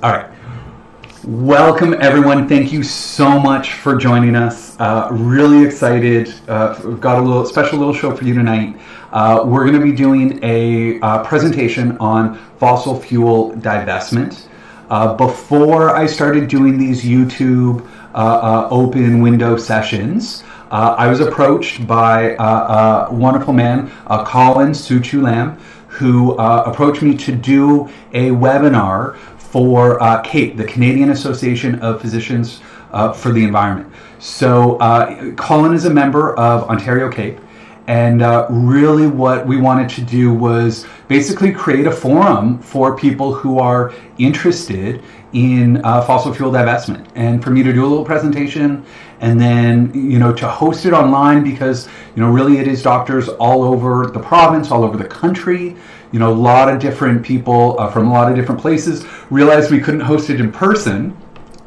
All right. Welcome, everyone. Thank you so much for joining us. Uh, really excited. Uh, we've got a little special little show for you tonight. Uh, we're going to be doing a uh, presentation on fossil fuel divestment. Uh, before I started doing these YouTube uh, open window sessions, I was approached by a wonderful man, Colin Suchu Lam, who approached me to do a webinar for uh, CAPE, the Canadian Association of Physicians uh, for the Environment. So uh, Colin is a member of Ontario CAPE, and uh, really what we wanted to do was basically create a forum for people who are interested in uh, fossil fuel divestment, and for me to do a little presentation, and then you know to host it online because you know really it is doctors all over the province, all over the country you know, a lot of different people uh, from a lot of different places realized we couldn't host it in person.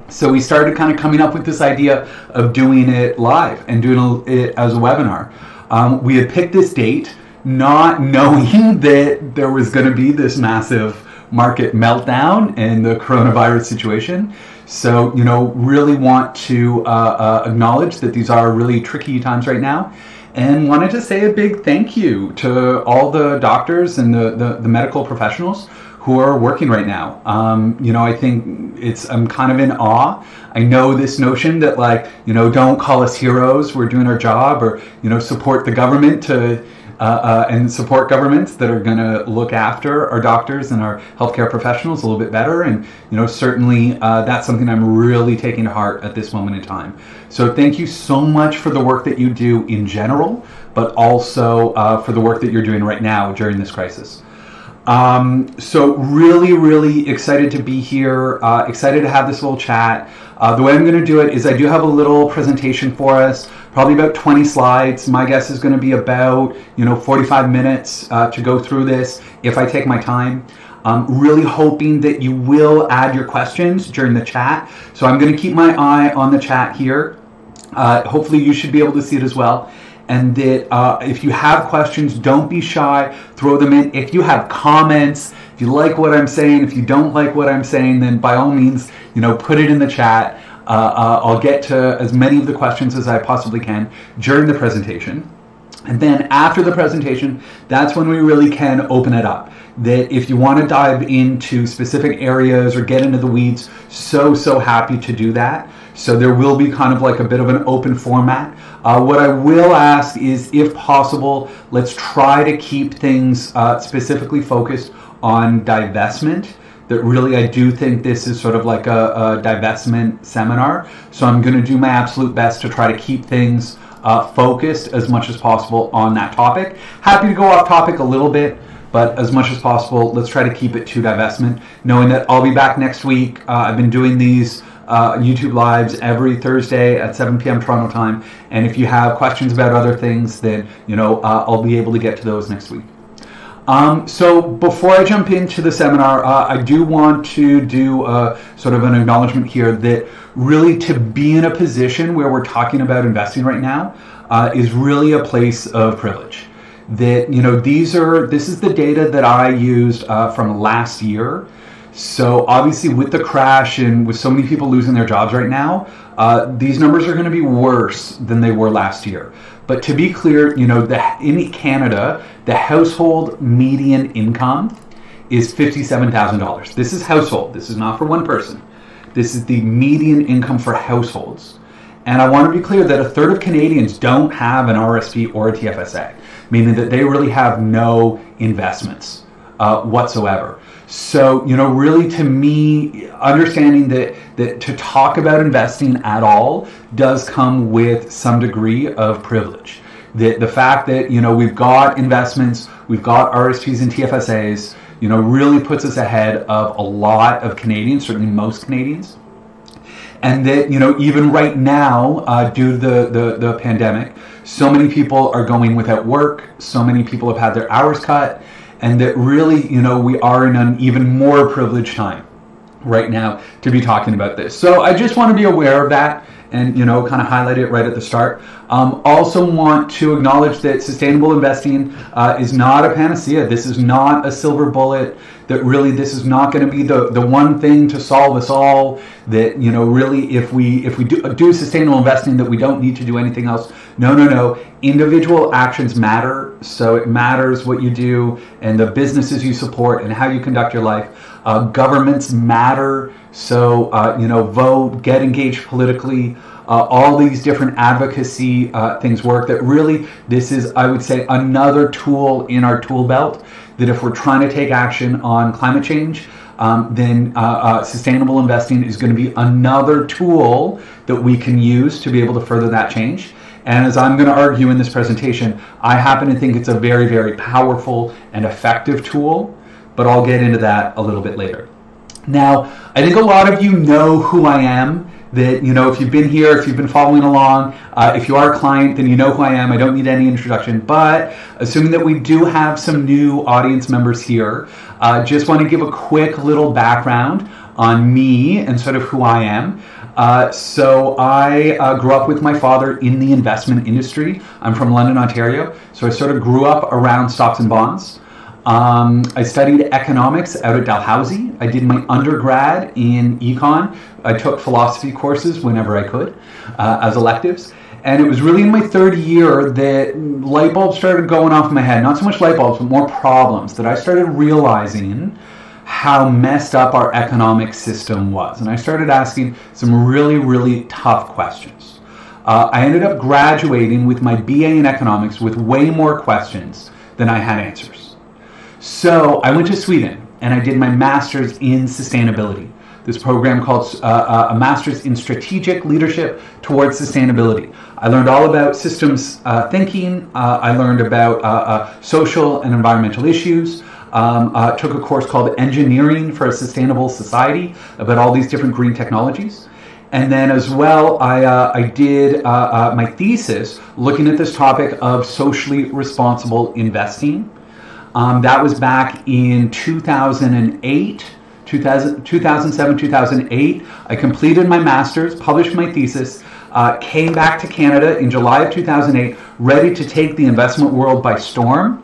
So we started kind of coming up with this idea of doing it live and doing it as a webinar. Um, we had picked this date not knowing that there was going to be this massive market meltdown in the coronavirus situation. So, you know, really want to uh, uh, acknowledge that these are really tricky times right now and wanted to say a big thank you to all the doctors and the, the, the medical professionals who are working right now. Um, you know, I think it's, I'm kind of in awe. I know this notion that, like, you know, don't call us heroes, we're doing our job, or, you know, support the government to, uh, uh, and support governments that are going to look after our doctors and our healthcare professionals a little bit better. And you know, certainly uh, that's something I'm really taking to heart at this moment in time. So thank you so much for the work that you do in general, but also uh, for the work that you're doing right now during this crisis. Um, so really, really excited to be here. Uh, excited to have this little chat. Uh, the way I'm going to do it is I do have a little presentation for us probably about 20 slides. My guess is going to be about you know 45 minutes uh, to go through this if I take my time. I'm really hoping that you will add your questions during the chat. So I'm going to keep my eye on the chat here. Uh, hopefully you should be able to see it as well. And that uh, if you have questions, don't be shy. Throw them in. If you have comments, if you like what I'm saying, if you don't like what I'm saying, then by all means, you know, put it in the chat. Uh, uh, I'll get to as many of the questions as I possibly can during the presentation. And then after the presentation, that's when we really can open it up. That if you want to dive into specific areas or get into the weeds, so, so happy to do that. So there will be kind of like a bit of an open format. Uh, what I will ask is, if possible, let's try to keep things uh, specifically focused on divestment that really I do think this is sort of like a, a divestment seminar. So I'm going to do my absolute best to try to keep things uh, focused as much as possible on that topic. Happy to go off topic a little bit, but as much as possible, let's try to keep it to divestment, knowing that I'll be back next week. Uh, I've been doing these uh, YouTube lives every Thursday at 7 p.m. Toronto time, and if you have questions about other things, then you know uh, I'll be able to get to those next week. Um, so before I jump into the seminar, uh, I do want to do uh, sort of an acknowledgement here that really to be in a position where we're talking about investing right now uh, is really a place of privilege. That you know these are this is the data that I used uh, from last year. So obviously with the crash and with so many people losing their jobs right now, uh, these numbers are going to be worse than they were last year. But to be clear, you know, the, in Canada, the household median income is $57,000. This is household. This is not for one person. This is the median income for households. And I want to be clear that a third of Canadians don't have an RSP or a TFSA, meaning that they really have no investments uh, whatsoever. So, you know, really to me, understanding that, that to talk about investing at all does come with some degree of privilege. The, the fact that, you know, we've got investments, we've got RSPs and TFSAs, you know, really puts us ahead of a lot of Canadians, certainly most Canadians. And that, you know, even right now, uh, due to the, the, the pandemic, so many people are going without work, so many people have had their hours cut and that really, you know, we are in an even more privileged time right now to be talking about this. So I just want to be aware of that and you know kind of highlight it right at the start. Um, also want to acknowledge that sustainable investing uh, is not a panacea. This is not a silver bullet. That really this is not going to be the, the one thing to solve us all. That you know really if we if we do, do sustainable investing that we don't need to do anything else. No no no. Individual actions matter. So it matters what you do and the businesses you support and how you conduct your life. Uh, governments matter. So uh, you know vote, get engaged politically uh, all these different advocacy uh, things work. That really, this is, I would say, another tool in our tool belt. That if we're trying to take action on climate change, um, then uh, uh sustainable investing is going to be another tool that we can use to be able to further that change. And as I'm going to argue in this presentation, I happen to think it's a very, very powerful and effective tool, but I'll get into that a little bit later. Now, I think a lot of you know who I am that you know if you've been here if you've been following along uh, if you are a client then you know who i am. I don't need any introduction. But assuming that we do have some new audience members here uh, just want to give a quick little background on me and sort of who i am uh, so I uh, grew up with my father in the investment industry. I'm from London, Ontario, so I sort of grew up around stocks and bonds. Um, I studied economics out at Dalhousie. I did my undergrad in econ. I took philosophy courses whenever I could uh, as electives. And it was really in my third year that light bulbs started going off in my head. Not so much light bulbs, but more problems that I started realizing how messed up our economic system was. And I started asking some really, really tough questions. Uh, I ended up graduating with my BA in economics with way more questions than I had answers. So I went to Sweden and I did my master's in sustainability. This program called uh, uh, a master's in strategic leadership towards sustainability. I learned all about systems uh, thinking. Uh, I learned about uh, social and environmental issues. Um, took a course called Engineering for a Sustainable Society about all these different green technologies. And then as well, I, uh, I did uh, uh, my thesis looking at this topic of socially responsible investing. Um, that was back in 2008, 2000, 2007, 2008. I completed my master's, published my thesis, uh, came back to Canada in July of 2008, ready to take the investment world by storm,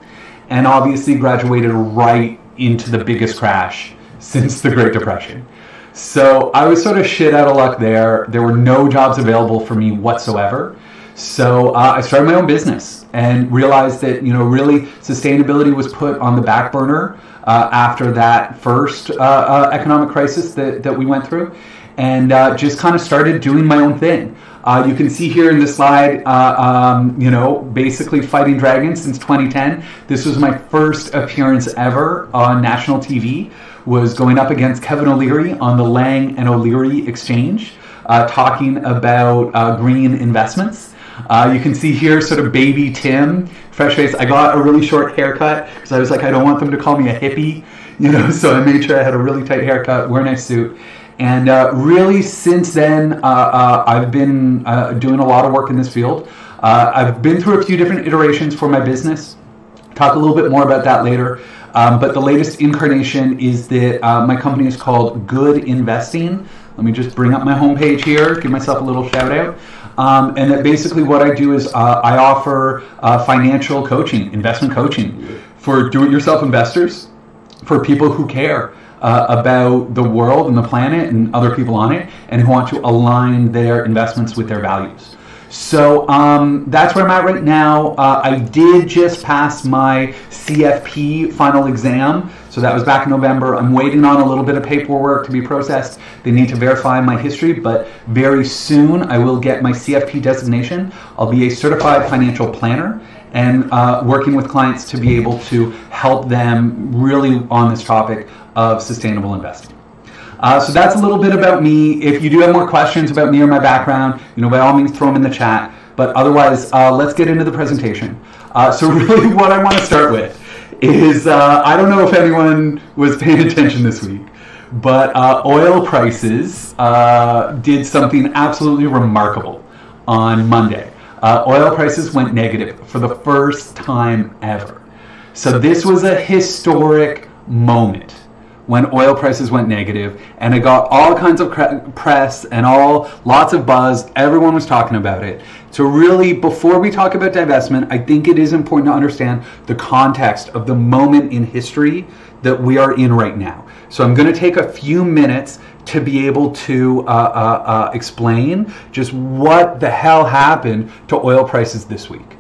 and obviously graduated right into the biggest crash since the Great Depression. So I was sort of shit out of luck there. There were no jobs available for me whatsoever. So uh, I started my own business and realized that you know really sustainability was put on the back burner uh, after that first uh, uh economic crisis that, that we went through, and uh, just kind of started doing my own thing. Uh, you can see here in the slide, um, you know, basically fighting dragons since 2010. This was my first appearance ever on national TV. Was going up against Kevin O'Leary on the Lang and O'Leary Exchange, talking about green investments. Uh, you can see here sort of baby Tim, fresh face. I got a really short haircut because I was like, I don't want them to call me a hippie, you know, so I made sure I had a really tight haircut, wear a nice suit. And uh, really, since then, uh, uh I've been uh, doing a lot of work in this field. Uh, I've been through a few different iterations for my business. Talk a little bit more about that later. Um, but the latest incarnation is that my company is called Good Investing. Let me just bring up my homepage here, give myself a little shout out. Um, and that basically what I do is uh, I offer uh, financial coaching, investment coaching for do it yourself investors, for people who care. Uh, about the world and the planet and other people on it, and who want to align their investments with their values. So um, that's where I'm at right now. Uh, I did just pass my CFP final exam. So that was back in November. I'm waiting on a little bit of paperwork to be processed. They need to verify my history, but very soon I will get my CFP designation. I'll be a certified financial planner and uh, working with clients to be able to help them really on this topic of sustainable investing. Uh, so that's a little bit about me. If you do have more questions about me or my background, you know, by all means, throw them in the chat. But otherwise, uh, let's get into the presentation. Uh, so really, what I want to start with is uh, I don't know if anyone was paying attention this week, but uh, oil prices uh, did something absolutely remarkable on Monday. oil prices went negative for the first time ever. So this was a historic moment when oil prices went negative, and it got all kinds of press and all lots of buzz. Everyone was talking about it. So really, before we talk about divestment, I think it is important to understand the context of the moment in history that we are in right now. So I'm going to take a few minutes to be able to uh, uh, uh, explain just what the hell happened to oil prices this week.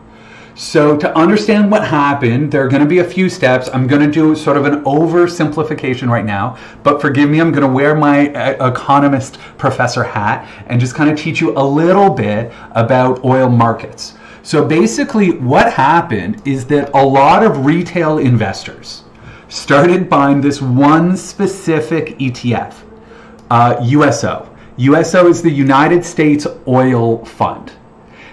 So, to understand what happened, there are going to be a few steps. I'm going to do sort of an oversimplification right now, but forgive me, I'm going to wear my uh, economist professor hat and just kind of teach you a little bit about oil markets. So, basically, what happened is that a lot of retail investors started buying this one specific ETF, uh, USO. USO is the United States Oil Fund.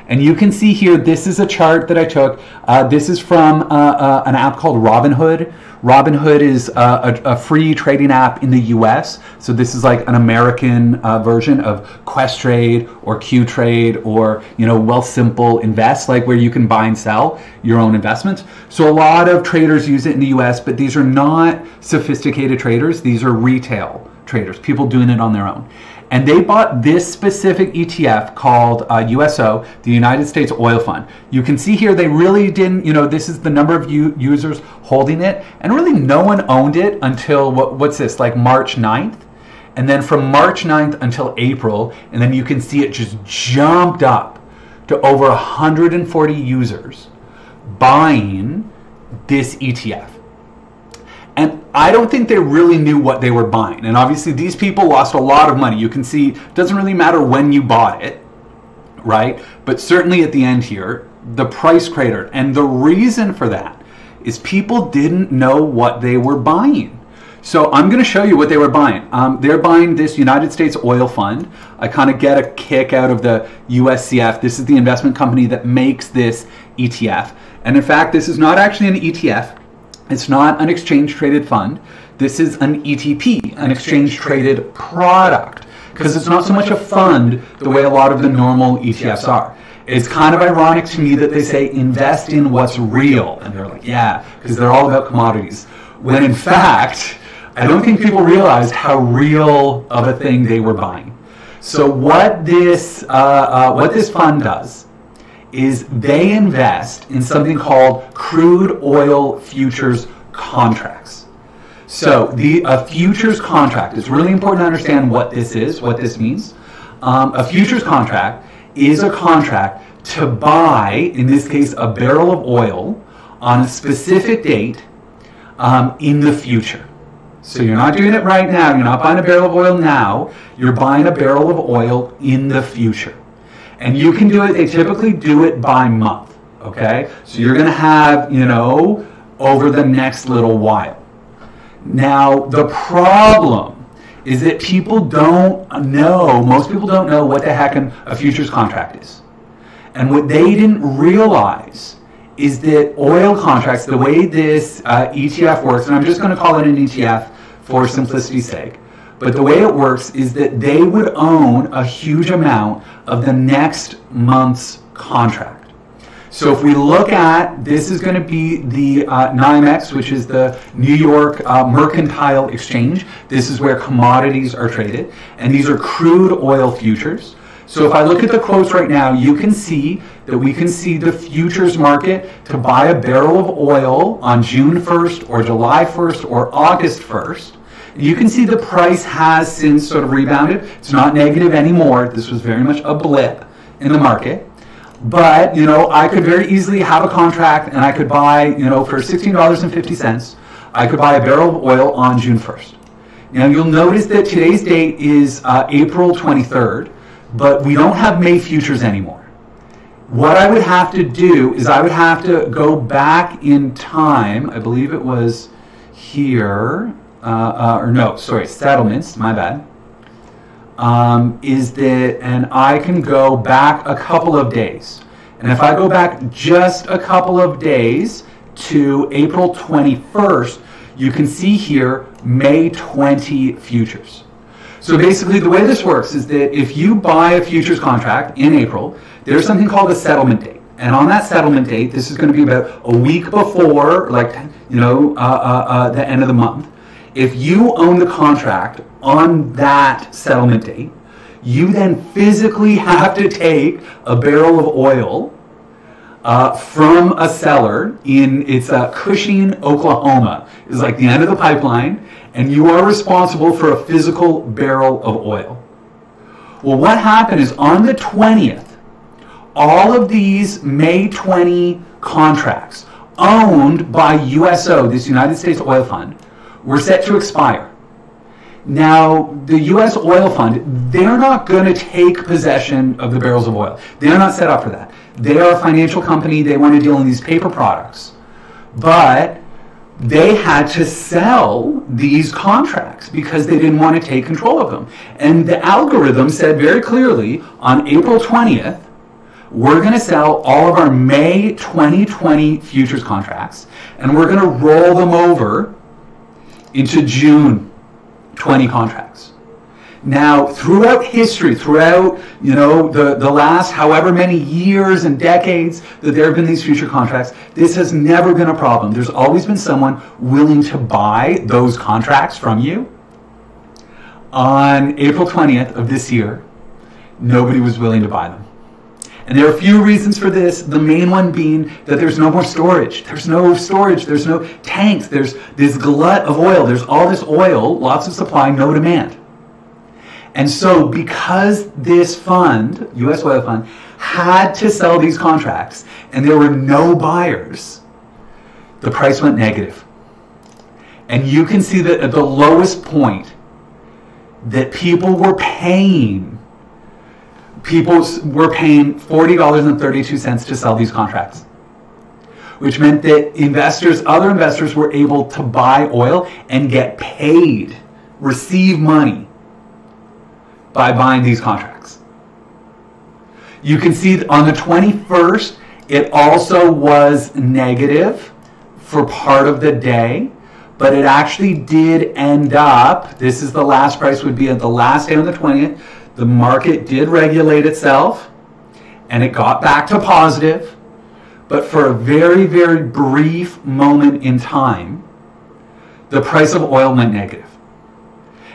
And you can see here, this is a chart that I took. Uh, this is from uh, uh, an app called Robinhood. Robinhood is uh, a, a, free trading app in the US. So this is like an American uh, version of Questrade or Qtrade or, you know, Wealthsimple Invest, like where you can buy and sell your own investments. So a lot of traders use it in the US, but these are not sophisticated traders. These are retail traders, people doing it on their own and they bought this specific ETF called uh, USO, the United States Oil Fund. You can see here they really didn't, you know, this is the number of users holding it, and really no one owned it until what, what's this, like March 9th? And then from March 9th until April, and then you can see it just jumped up to over 140 users buying this ETF. And I don't think they really knew what they were buying. And obviously, these people lost a lot of money. You can see it doesn't really matter when you bought it, right? But certainly at the end here, the price cratered. And the reason for that is people didn't know what they were buying. So I'm going to show you what they were buying. Um, they're buying this United States oil fund. I kind of get a kick out of the USCF. This is the investment company that makes this ETF. And in fact, this is not actually an ETF. It's not an exchange traded fund. This is an ETP, an exchange traded product, because it's not so much a fund the way a lot of the normal ETFs are. It's kind of ironic to me that they say invest in what's real. And they're like, yeah, because they're all about commodities. When in fact, I don't think people realized how real of a thing they were buying. So what this, uh, uh, what this fund does is they invest in something called crude oil futures contracts. So the a futures contract is really important to understand what this is, what this means. Um, a futures contract is a contract to buy, in this case, a barrel of oil on a specific date um, in the future. So you're not doing it right now. You're not buying a barrel of oil now. You're buying a barrel of oil in the future and you can do it. They typically do it by month. Okay, so you're going to have you know over the next little while. Now the problem is that people don't know. Most people don't know what the heck a futures contract is, and what they didn't realize is that oil contracts, the way this uh, ETF works, and I'm just going to call it an ETF for simplicity's sake but the way it works is that they would own a huge amount of the next month's contract. So if we look at, this is going to be the uh, NYMEX, which is the New York uh, Mercantile Exchange. This is where commodities are traded. And these are crude oil futures. So if I look at the quotes right now, you can see that we can see the futures market to buy a barrel of oil on June 1st or July 1st or August 1st you can see the price has since sort of rebounded. It's not negative anymore. This was very much a blip in the market. But, you know, I could very easily have a contract and I could buy, you know, for $16.50, I could buy a barrel of oil on June 1st. Now, you'll notice that today's date is uh, April 23rd, but we don't have May futures anymore. What I would have to do is I would have to go back in time. I believe it was here uh, uh, or no, sorry, settlements, my bad, um, is that, and I can go back a couple of days. And if I go back just a couple of days to April 21st, you can see here May 20 futures. So basically, the way this works is that if you buy a futures contract in April, there's something called a settlement date. And on that settlement date, this is going to be about a week before, like, you know, uh, uh, uh, the end of the month If you own the contract on that settlement date, you then physically have to take a barrel of oil uh, from a seller in it's uh, Cushing, Oklahoma. It's like the end of the pipeline, and you are responsible for a physical barrel of oil. Well, what happened is on the 20th, all of these May 20 contracts owned by USO, this United States Oil Fund, were set to expire. Now, the U.S. Oil Fund, they're not going to take possession of the barrels of oil. They're not set up for that. They are a financial company. They want to deal in these paper products. But they had to sell these contracts because they didn't want to take control of them. And the algorithm said very clearly on April 20th, we're going to sell all of our May 2020 futures contracts and we're going to roll them over into June 20 contracts. Now, throughout history, throughout you know the, the last however many years and decades that there have been these future contracts, this has never been a problem. There's always been someone willing to buy those contracts from you. On April 20th of this year, nobody was willing to buy them. And there are a few reasons for this. The main one being that there's no more storage. There's no storage. There's no tanks. There's this glut of oil. There's all this oil, lots of supply, no demand. And so, because this fund, US Oil Fund, had to sell these contracts and there were no buyers, the price went negative. And you can see that at the lowest point, that people were paying people were paying $40.32 to sell these contracts, which meant that investors, other investors, were able to buy oil and get paid, receive money by buying these contracts. You can see on the 21st, it also was negative for part of the day, but it actually did end up, this is the last price would be at the last day on the 20th, the market did regulate itself and it got back to positive, but for a very, very brief moment in time, the price of oil went negative.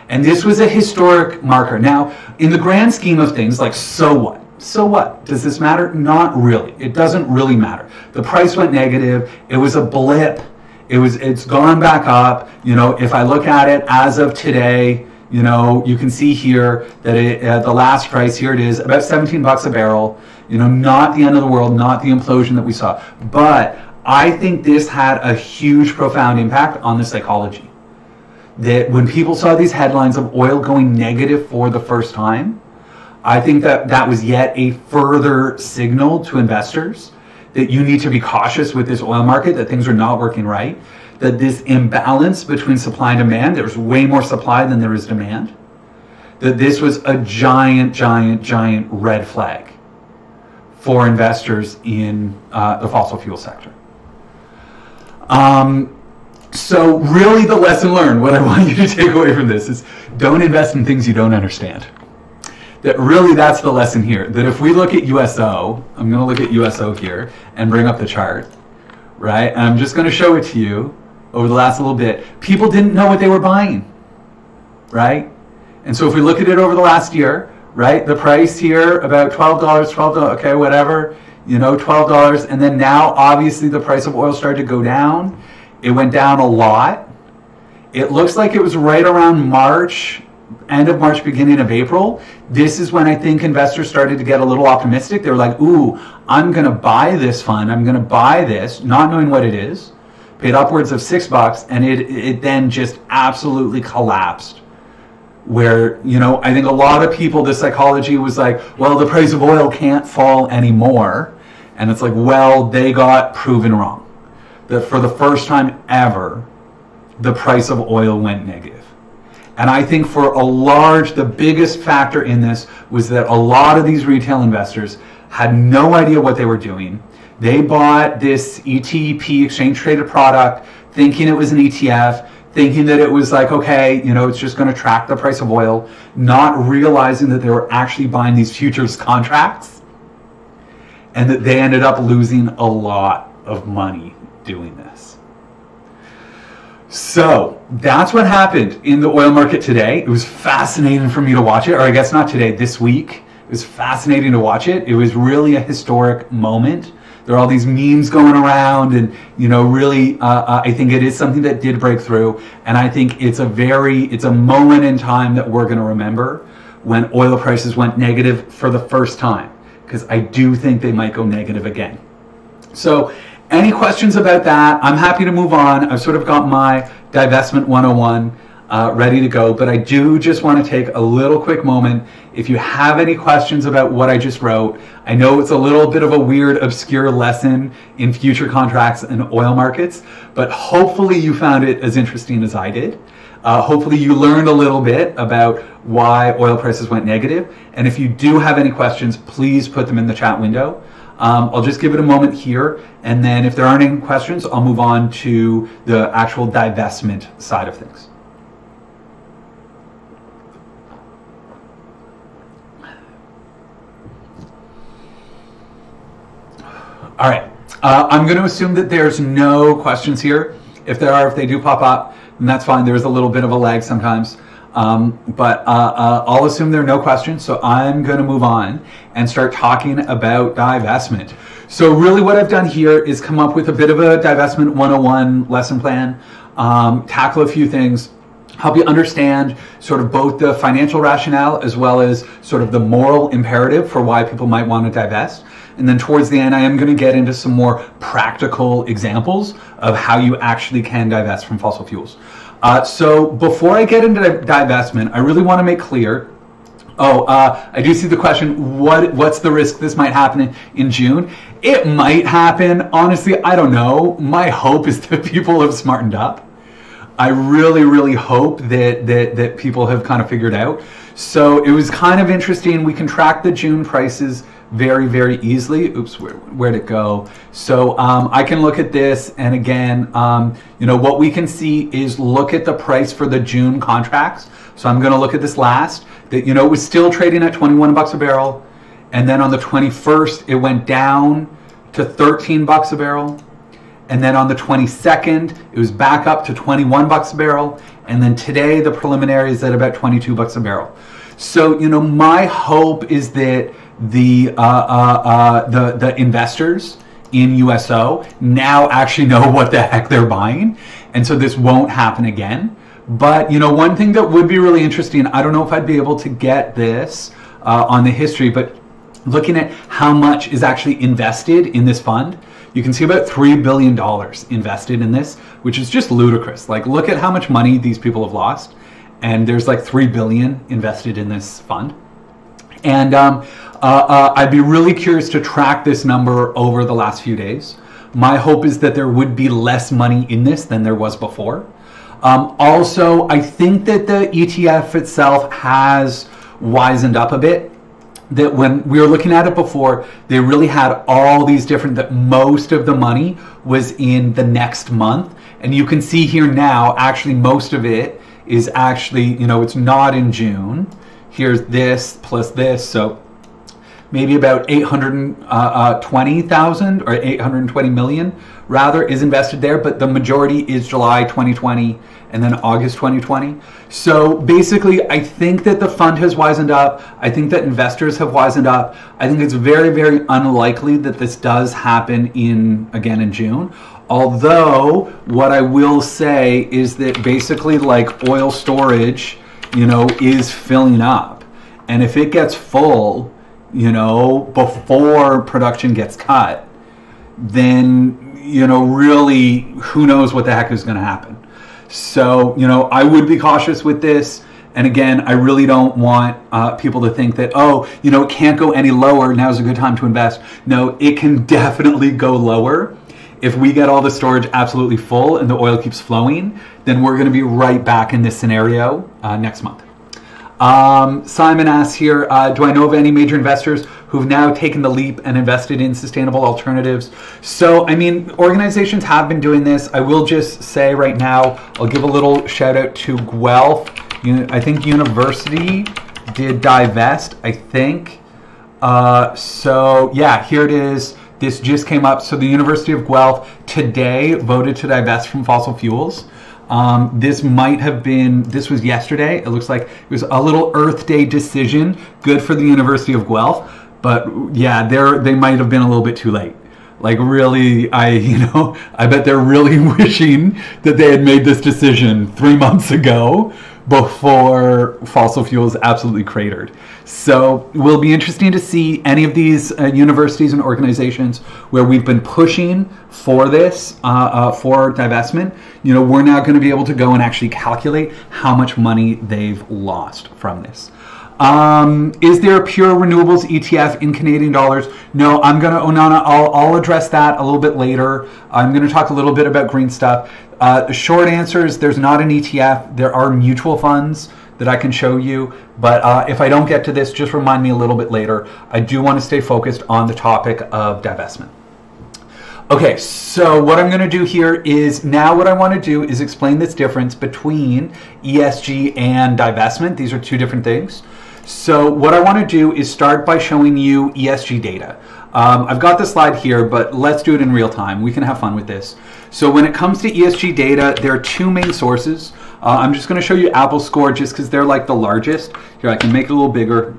And this was a historic marker. Now, in the grand scheme of things, like, so what? So what? Does this matter? Not really. It doesn't really matter. The price went negative. It was a blip. It was it's gone back up. You know, if I look at it as of today, you know, you can see here that it, uh, the last price, here it is, about 17 bucks a barrel. You know, not the end of the world, not the implosion that we saw. But I think this had a huge, profound impact on the psychology. That when people saw these headlines of oil going negative for the first time, I think that that was yet a further signal to investors that you need to be cautious with this oil market, that things are not working right that this imbalance between supply and demand, there's way more supply than there is demand, that this was a giant, giant, giant red flag for investors in uh, the fossil fuel sector. Um, so, really, the lesson learned, what I want you to take away from this is don't invest in things you don't understand. That really, that's the lesson here. That if we look at USO, I'm going to look at USO here and bring up the chart, right? And I'm just going to show it to you over the last little bit, people didn't know what they were buying, right? And so if we look at it over the last year, right, the price here about $12, $12, okay, whatever, you know, $12. And then now, obviously, the price of oil started to go down. It went down a lot. It looks like it was right around March, end of March, beginning of April. This is when I think investors started to get a little optimistic. They were like, ooh, I'm going to buy this fund. I'm going to buy this, not knowing what it is paid upwards of six bucks, and it it then just absolutely collapsed. Where you know, I think a lot of people, the psychology was like, well, the price of oil can't fall anymore, and it's like, well, they got proven wrong. That for the first time ever, the price of oil went negative. And I think for a large, the biggest factor in this was that a lot of these retail investors had no idea what they were doing they bought this ETP exchange traded product thinking it was an ETF, thinking that it was like, okay, you know, it's just going to track the price of oil, not realizing that they were actually buying these futures contracts and that they ended up losing a lot of money doing this. So that's what happened in the oil market today. It was fascinating for me to watch it, or I guess not today, this week. It was fascinating to watch it. It was really a historic moment. There are all these memes going around, and you know, really, uh, uh, I think it is something that did break through, and I think it's a very, it's a moment in time that we're going to remember when oil prices went negative for the first time, because I do think they might go negative again. So any questions about that? I'm happy to move on. I've sort of got my divestment 101 uh, ready to go, but I do just want to take a little quick moment. If you have any questions about what I just wrote, I know it's a little bit of a weird, obscure lesson in future contracts and oil markets, but hopefully you found it as interesting as I did. Uh, hopefully you learned a little bit about why oil prices went negative. And if you do have any questions, please put them in the chat window. Um, I'll just give it a moment here, and then if there aren't any questions, I'll move on to the actual divestment side of things. All right, uh, I'm going to assume that there's no questions here. If there are, if they do pop up, then that's fine. There's a little bit of a lag sometimes. Um, but uh, uh, I'll assume there are no questions, so I'm going to move on and start talking about divestment. So really what I've done here is come up with a bit of a divestment 101 lesson plan, um, tackle a few things, help you understand sort of both the financial rationale as well as sort of the moral imperative for why people might want to divest. And then towards the end, I am going to get into some more practical examples of how you actually can divest from fossil fuels. Uh, so before I get into divestment, I really want to make clear. Oh, uh, I do see the question. What what's the risk this might happen in, in June? It might happen. Honestly, I don't know. My hope is that people have smartened up. I really, really hope that that that people have kind of figured out. So it was kind of interesting. We can track the June prices very, very easily. Oops, where, where'd it go? So um, I can look at this, and again, um, you know, what we can see is look at the price for the June contracts. So I'm going to look at this last. That you know it was still trading at 21 bucks a barrel, and then on the 21st it went down to 13 bucks a barrel, and then on the 22nd it was back up to 21 bucks a barrel, and then today the preliminary is at about 22 bucks a barrel. So you know, my hope is that the uh, uh, uh, the the investors in USO now actually know what the heck they're buying, and so this won't happen again. But you know, one thing that would be really interesting, I don't know if I'd be able to get this uh, on the history, but looking at how much is actually invested in this fund, you can see about $3 billion invested in this, which is just ludicrous. Like, look at how much money these people have lost. And there's like 3 billion invested in this fund. And um, uh, uh, I'd be really curious to track this number over the last few days. My hope is that there would be less money in this than there was before. Um, also, I think that the ETF itself has wisened up a bit. That when we were looking at it before, they really had all these different, that most of the money was in the next month. And you can see here now, actually, most of it is actually, you know, it's not in June. Here's this plus this. So maybe about 820,000 uh, uh, or 820 million rather is invested there, but the majority is July 2020 and then August 2020. So basically, I think that the fund has wisened up. I think that investors have wisened up. I think it's very, very unlikely that this does happen in again in June. Although, what I will say is that basically, like oil storage, you know, is filling up. And if it gets full, you know, before production gets cut, then, you know, really, who knows what the heck is going to happen. So, you know, I would be cautious with this. And again, I really don't want uh, people to think that, oh, you know, it can't go any lower. Now's a good time to invest. No, it can definitely go lower. If we get all the storage absolutely full and the oil keeps flowing, then we're going to be right back in this scenario uh, next month. Um, Simon asks here, uh, do I know of any major investors who've now taken the leap and invested in sustainable alternatives? So, I mean, organizations have been doing this. I will just say right now, I'll give a little shout out to Guelph. I think University did divest, I think. Uh, so, yeah, here it is. This just came up. So, the University of Guelph today voted to divest from fossil fuels. Um, this might have been, this was yesterday. It looks like it was a little Earth Day decision. Good for the University of Guelph. But yeah, they're, they might have been a little bit too late. Like really, I, you know, I bet they're really wishing that they had made this decision three months ago before fossil fuels absolutely cratered. So it will be interesting to see any of these uh, universities and organizations where we've been pushing for this, uh, uh, for divestment. You know, we're now going to be able to go and actually calculate how much money they've lost from this. Um, is there a pure renewables ETF in Canadian dollars? No, I'm going to, Onana, I'll, I'll address that a little bit later. I'm going to talk a little bit about green stuff. Uh, the short answer is there's not an ETF. There are mutual funds that I can show you. But uh, if I don't get to this, just remind me a little bit later. I do want to stay focused on the topic of divestment. Okay, so what I'm going to do here is now what I want to do is explain this difference between ESG and divestment. These are two different things. So what I want to do is start by showing you ESG data. Um, I've got the slide here, but let's do it in real time. We can have fun with this. So when it comes to ESG data, there are two main sources. Uh, I'm just going to show you Apple score just because they're like the largest. Here, I can make it a little bigger.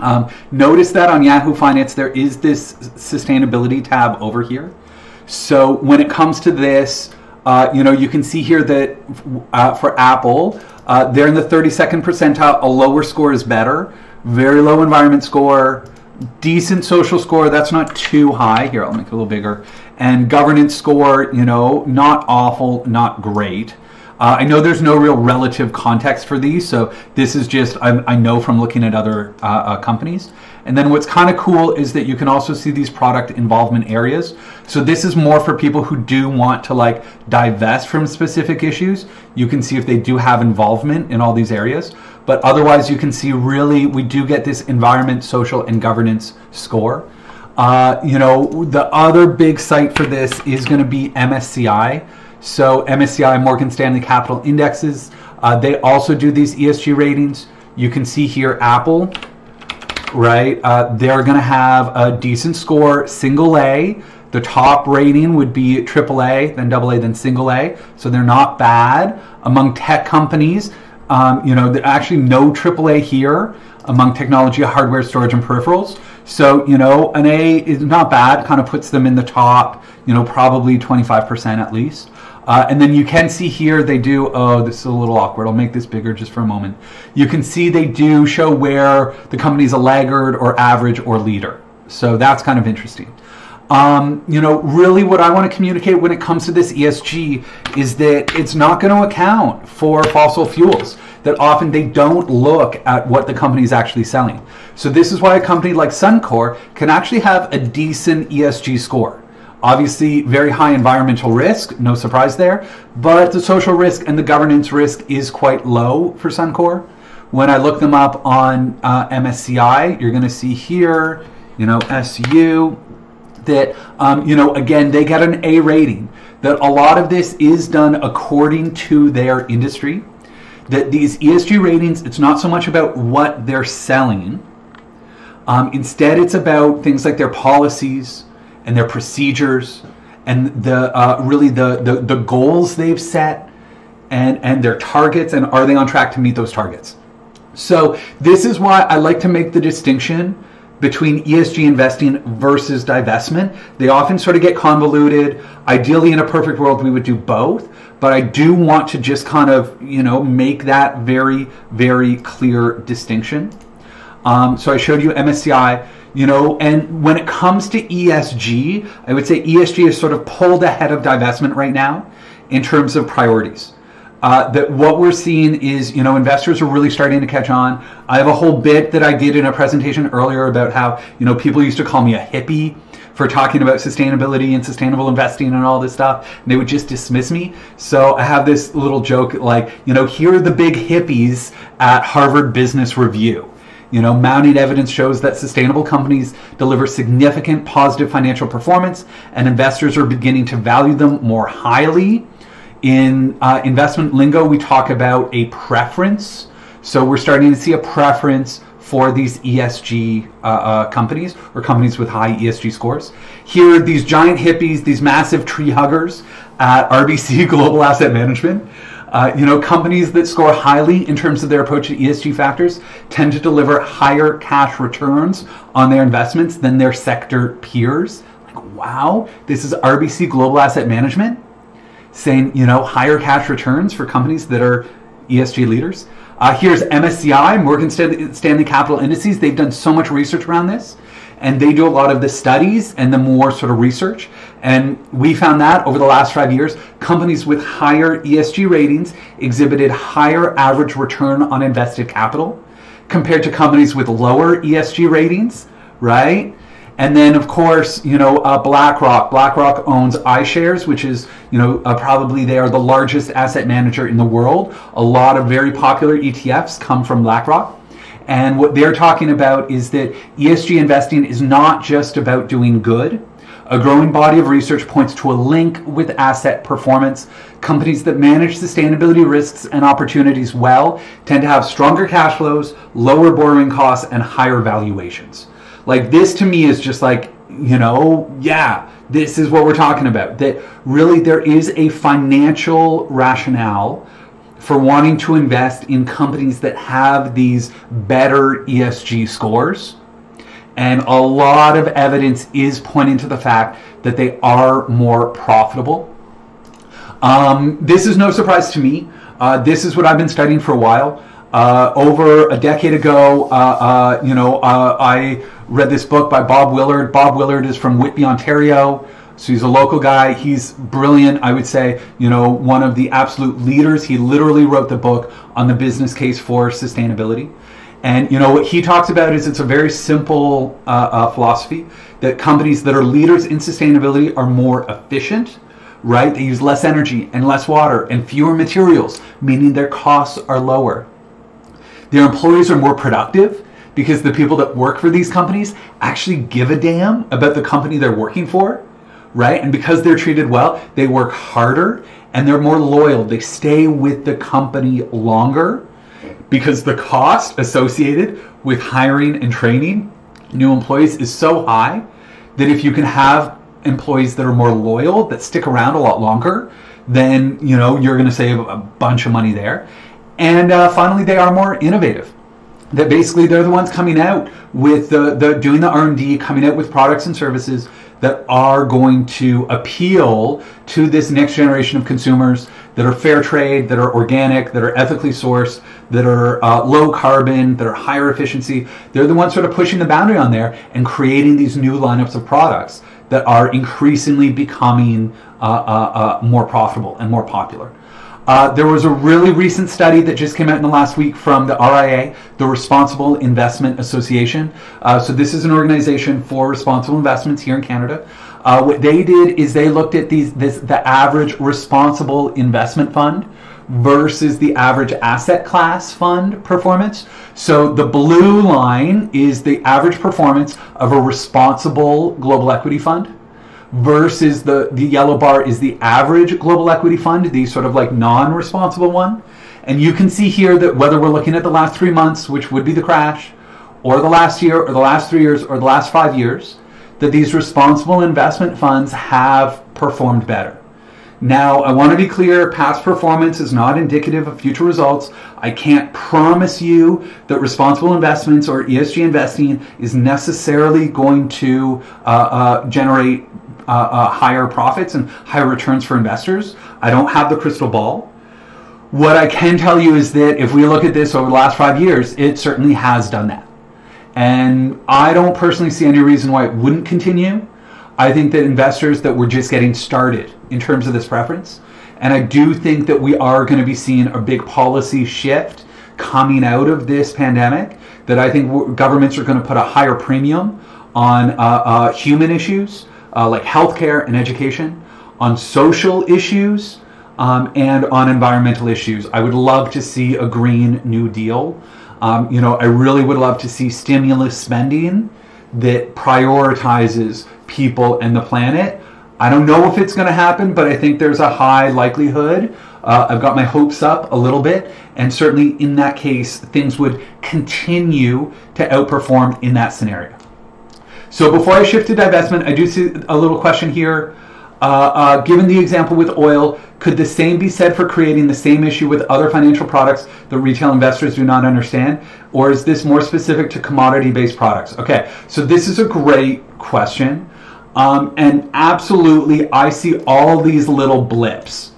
Um, notice that on Yahoo Finance, there is this sustainability tab over here. So when it comes to this, uh, you know, you can see here that uh, for Apple, uh, they're in the 32nd percentile. A lower score is better. Very low environment score, decent social score. That's not too high. Here, I'll make it a little bigger. And governance score, you know, not awful, not great. Uh, I know there's no real relative context for these, so this is just I, I know from looking at other uh, uh, companies. And then what's kind of cool is that you can also see these product involvement areas. So this is more for people who do want to like divest from specific issues. You can see if they do have involvement in all these areas. But otherwise, you can see really we do get this environment, social, and governance score. Uh, you know, the other big site for this is going to be MSCI. So MSCI, Morgan Stanley Capital Indexes, uh, they also do these ESG ratings. You can see here Apple, right? Uh, they're going to have a decent score, single A. The top rating would be AAA, then AA, then single A. So they're not bad. Among tech companies, um, you know, there actually no AAA here among technology, hardware, storage, and peripherals. So, you know, an A is not bad, kind of puts them in the top, you know, probably 25% at least. Uh, and then you can see here they do, oh, this is a little awkward. I'll make this bigger just for a moment. You can see they do show where the company's a laggard or average or leader. So that's kind of interesting. Um, you know, really what I want to communicate when it comes to this ESG is that it's not going to account for fossil fuels. That often they don't look at what the company is actually selling. So this is why a company like Suncor can actually have a decent ESG score. Obviously, very high environmental risk, no surprise there, but the social risk and the governance risk is quite low for Suncor. When I look them up on uh, MSCI, you're going to see here, you know, SU, that, um, you know, again, they get an A rating. That a lot of this is done according to their industry. That these ESG ratings, it's not so much about what they're selling. Um, instead, it's about things like their policies, and their procedures and the uh, really the, the, the goals they've set and and their targets and are they on track to meet those targets. So this is why i like to make the distinction between esg investing versus divestment. They often sort of get convoluted. Ideally in a perfect world we would do both but i do want to just kind of you know make that very very clear distinction. Um, so i showed you msci you know and when it comes to esg i would say esg is sort of pulled ahead of divestment right now in terms of priorities. Uh, that what we're seeing is you know investors are really starting to catch on. I have a whole bit that i did in a presentation earlier about how you know people used to call me a hippie for talking about sustainability and sustainable investing and all this stuff and they would just dismiss me. So i have this little joke like you know here are the big hippies at harvard business review you know, mounting evidence shows that sustainable companies deliver significant positive financial performance, and investors are beginning to value them more highly. In uh, investment lingo, we talk about a preference. So we're starting to see a preference for these ESG uh, uh, companies or companies with high ESG scores. Here, these giant hippies, these massive tree huggers at RBC Global Asset Management Uh, you know, companies that score highly in terms of their approach to ESG factors tend to deliver higher cash returns on their investments than their sector peers. Like, wow, this is RBC Global Asset Management saying, you know, higher cash returns for companies that are ESG leaders. Uh, here's MSCI, Morgan Stanley Capital Indices. They've done so much research around this, and they do a lot of the studies and the more sort of research. And we found that over the last five years, companies with higher ESG ratings exhibited higher average return on invested capital compared to companies with lower ESG ratings, right? And then, of course, you know, uh, BlackRock. BlackRock owns iShares, which is, you know, uh, probably they are the largest asset manager in the world. A lot of very popular ETFs come from BlackRock. And what they're talking about is that ESG investing is not just about doing good. A growing body of research points to a link with asset performance. Companies that manage sustainability risks and opportunities well tend to have stronger cash flows, lower borrowing costs, and higher valuations. Like this to me is just like, you know, yeah, this is what we're talking about. That really there is a financial rationale for wanting to invest in companies that have these better ESG scores. And a lot of evidence is pointing to the fact that they are more profitable. Um, this is no surprise to me. Uh, this is what I've been studying for a while. Uh, over a decade ago, uh, uh you know, uh, I read this book by Bob Willard. Bob Willard is from Whitby, Ontario. So he's a local guy. He's brilliant. I would say, you know, one of the absolute leaders. He literally wrote the book on the business case for sustainability. And you know what he talks about is it's a very simple uh, uh, philosophy that companies that are leaders in sustainability are more efficient, right? They use less energy and less water and fewer materials, meaning their costs are lower. Their employees are more productive because the people that work for these companies actually give a damn about the company they're working for, right? And because they're treated well, they work harder and they're more loyal. They stay with the company longer because the cost associated with hiring and training new employees is so high that if you can have employees that are more loyal that stick around a lot longer then you know you're going to save a bunch of money there and uh, finally they are more innovative that basically they're the ones coming out with the, the doing the R&D, coming out with products and services that are going to appeal to this next generation of consumers that are fair trade, that are organic, that are ethically sourced, that are uh, low carbon, that are higher efficiency. They're the ones sort of pushing the boundary on there and creating these new lineups of products that are increasingly becoming uh, uh, uh more profitable and more popular. Uh, there was a really recent study that just came out in the last week from the RIA, the Responsible Investment Association. Uh, so this is an organization for responsible investments here in Canada. Uh, what they did is they looked at these this the average responsible investment fund versus the average asset class fund performance. So the blue line is the average performance of a responsible global equity fund versus the, the yellow bar is the average global equity fund, the sort of like non-responsible one. And you can see here that whether we're looking at the last three months, which would be the crash, or the last year, or the last three years, or the last five years, that these responsible investment funds have performed better. Now, I want to be clear past performance is not indicative of future results. I can't promise you that responsible investments or ESG investing is necessarily going to uh, uh, generate uh, uh, higher profits and higher returns for investors. I don't have the crystal ball. What I can tell you is that if we look at this over the last five years, it certainly has done that. And I don't personally see any reason why it wouldn't continue. I think that investors that were just getting started in terms of this preference, and I do think that we are going to be seeing a big policy shift coming out of this pandemic, that I think governments are going to put a higher premium on uh, uh, human issues, uh, like healthcare and education, on social issues, um, and on environmental issues. I would love to see a Green New Deal. Um, you know, I really would love to see stimulus spending that prioritizes people and the planet. I don't know if it's going to happen, but I think there's a high likelihood. Uh, I've got my hopes up a little bit, and certainly in that case, things would continue to outperform in that scenario. So before I shift to divestment, I do see a little question here. Uh, uh, given the example with oil, could the same be said for creating the same issue with other financial products that retail investors do not understand? Or is this more specific to commodity based products? Okay, so this is a great question. Um, and absolutely, I see all these little blips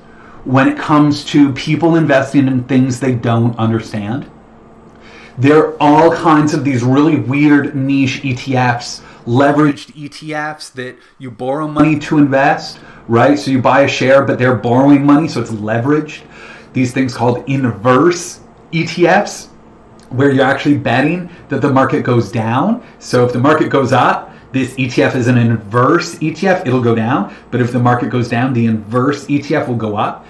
when it comes to people investing in things they don't understand. There are all kinds of these really weird niche ETFs, leveraged ETFs that you borrow money to invest, right? So you buy a share, but they're borrowing money, so it's leveraged. These things called inverse ETFs, where you're actually betting that the market goes down. So if the market goes up, this ETF is an inverse ETF, it'll go down. But if the market goes down, the inverse ETF will go up.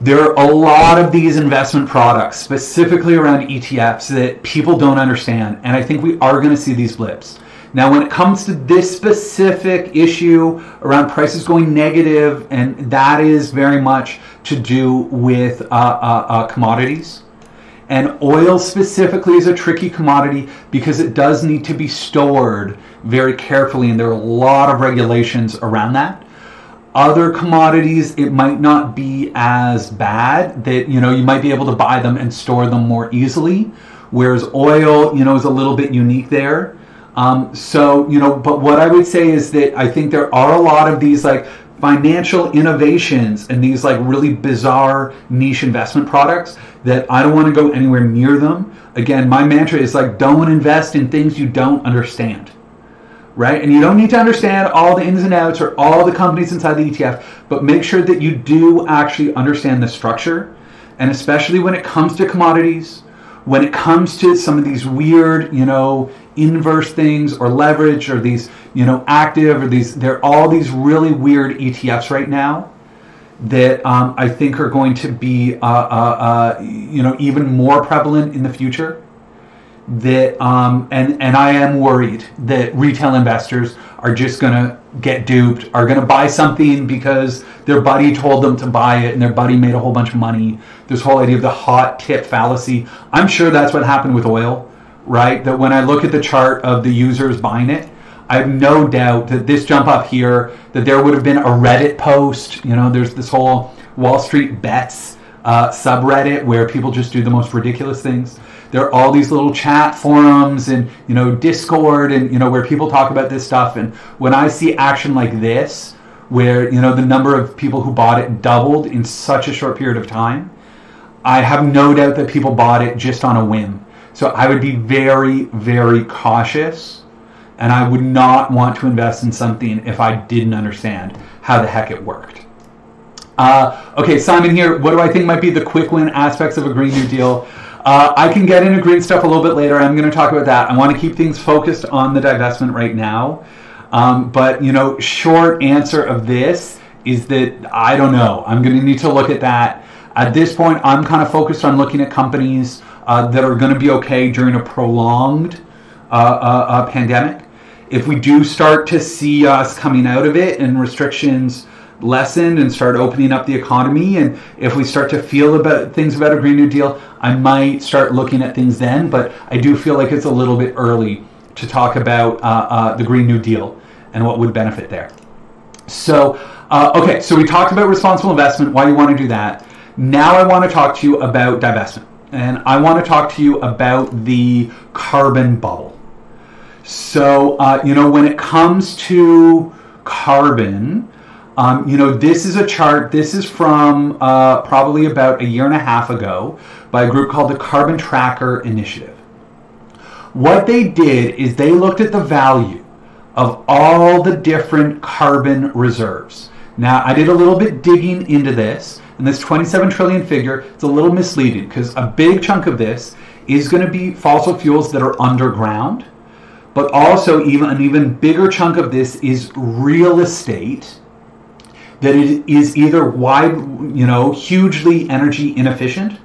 There are a lot of these investment products, specifically around ETFs, that people don't understand. And I think we are going to see these blips. Now, when it comes to this specific issue around prices going negative, and that is very much to do with uh, uh, uh, commodities. And oil specifically is a tricky commodity because it does need to be stored very carefully, and there are a lot of regulations around that. Other commodities, it might not be as bad that you know you might be able to buy them and store them more easily, whereas oil, you know, is a little bit unique there. Um, so you know, but what I would say is that I think there are a lot of these like financial innovations and these like really bizarre niche investment products that I don't want to go anywhere near them. Again, my mantra is like don't invest in things you don't understand. Right? And you don't need to understand all the ins and outs or all the companies inside the ETF, but make sure that you do actually understand the structure. And especially when it comes to commodities, when it comes to some of these weird, you know, inverse things or leverage or these, you know, active or these they're all these really weird ETFs right now that um, I think are going to be, uh, uh, uh, you know, even more prevalent in the future. That um, and and I am worried that retail investors are just going to get duped, are going to buy something because their buddy told them to buy it and their buddy made a whole bunch of money. This whole idea of the hot tip fallacy. I'm sure that's what happened with oil, right? That when I look at the chart of the users buying it, I have no doubt that this jump up here, that there would have been a Reddit post. You know, there's this whole Wall Street bets uh, subreddit where people just do the most ridiculous things. There are all these little chat forums and you know Discord and you know where people talk about this stuff. And when I see action like this, where you know the number of people who bought it doubled in such a short period of time, I have no doubt that people bought it just on a whim. So I would be very, very cautious and I would not want to invest in something if I didn't understand how the heck it worked. Uh, okay, Simon here. What do I think might be the quick win aspects of a Green New Deal? Uh, I can get into green stuff a little bit later. I'm going to talk about that. I want to keep things focused on the divestment right now. Um, but, you know, short answer of this is that I don't know. I'm going to need to look at that. At this point, I'm kind of focused on looking at companies uh, that are going to be okay during a prolonged uh, uh, uh, pandemic. If we do start to see us coming out of it and restrictions lessened and start opening up the economy, and if we start to feel about things about a Green New Deal, I might start looking at things then. But I do feel like it's a little bit early to talk about uh, the Green New Deal and what would benefit there. So, uh, okay, so we talked about responsible investment, why you want to do that. Now I want to talk to you about divestment. And I want to talk to you about the carbon bubble. So, uh, you know, when it comes to carbon, um, you know, this is a chart, this is from uh, probably about a year and a half ago by a group called the Carbon Tracker Initiative. What they did is they looked at the value of all the different carbon reserves. Now, I did a little bit digging into this, and this 27 trillion figure is a little misleading because a big chunk of this is going to be fossil fuels that are underground but also even an even bigger chunk of this is real estate that it is either wide, you know, hugely energy inefficient,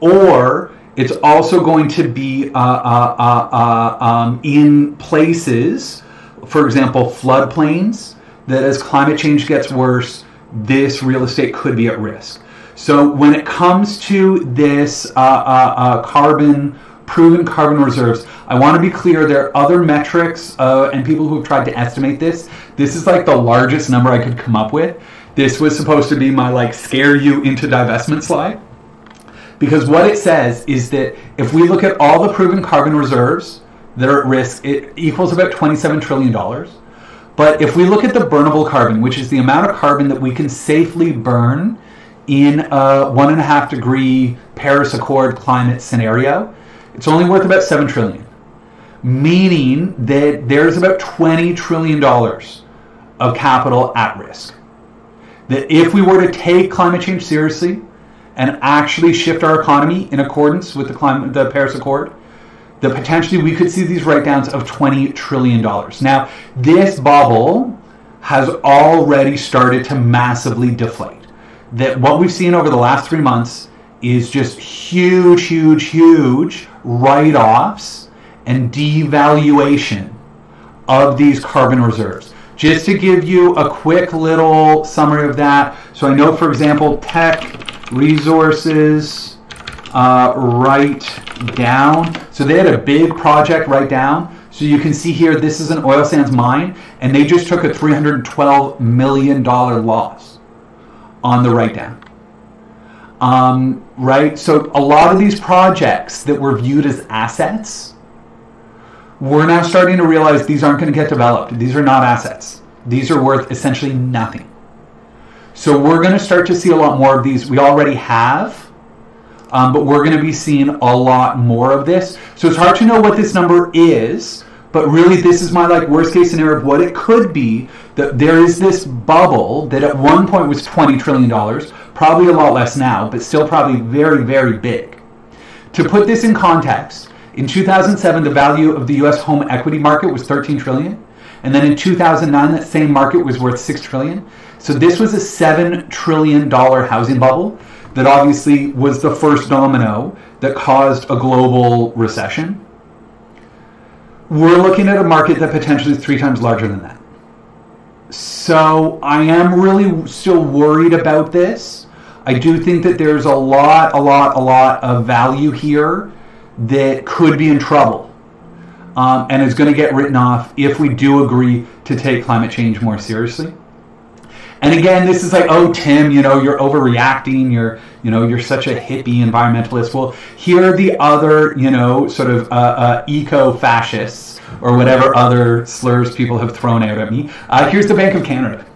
or it's also going to be uh, uh, uh, uh, um, in places, for example, floodplains, that as climate change gets worse, this real estate could be at risk. So when it comes to this uh, uh, uh, carbon proven carbon reserves, I want to be clear. There are other metrics uh, and people who have tried to estimate this. This is like the largest number I could come up with. This was supposed to be my like scare you into divestment slide. Because what it says is that if we look at all the proven carbon reserves that are at risk, it equals about $27 trillion. But if we look at the burnable carbon, which is the amount of carbon that we can safely burn in a one and a half degree Paris Accord climate scenario, it's only worth about seven trillion, meaning that there's about twenty trillion dollars of capital at risk. That if we were to take climate change seriously and actually shift our economy in accordance with the climate, the Paris Accord, that potentially we could see these write-downs of twenty trillion dollars. Now, this bubble has already started to massively deflate. That what we've seen over the last three months is just huge, huge, huge write offs and devaluation of these carbon reserves. Just to give you a quick little summary of that. So I know, for example, Teck, Resources uh, write down. So they had a big project write down. So you can see here, this is an oil sands mine, and they just took a $312 million loss on the write down. Um, right? So a lot of these projects that were viewed as assets, we're now starting to realize these aren't going to get developed. These are not assets. These are worth essentially nothing. So we're going to start to see a lot more of these. We already have, um, but we're going to be seeing a lot more of this. So it's hard to know what this number is, but really this is my like worst case scenario of what it could be. That there is this bubble that at one point was twenty trillion dollars probably a lot less now, but still probably very, very big. To put this in context, in 2007, the value of the US home equity market was 13 trillion. And then in 2009, that same market was worth 6 trillion. So this was a 7 trillion dollar housing bubble that obviously was the first domino that caused a global recession. We're looking at a market that potentially is three times larger than that. So I am really still worried about this. I do think that there's a lot, a lot, a lot of value here that could be in trouble um, and is going to get written off if we do agree to take climate change more seriously. And again, this is like, oh, Tim, you know, you're overreacting. You're, you know, you're such a hippie environmentalist. Well, here are the other, you know, sort of uh, uh, eco-fascists or whatever other slurs people have thrown out at me. Uh, here's the Bank of Canada.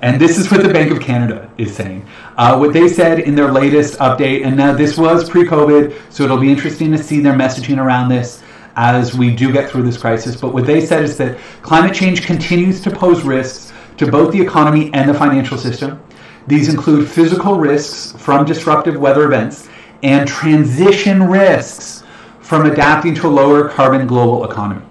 And this is what the Bank of Canada is saying. Uh, what they said in their latest update, and now this was pre COVID, so it'll be interesting to see their messaging around this as we do get through this crisis. But what they said is that climate change continues to pose risks to both the economy and the financial system. These include physical risks from disruptive weather events and transition risks from adapting to a lower carbon global economy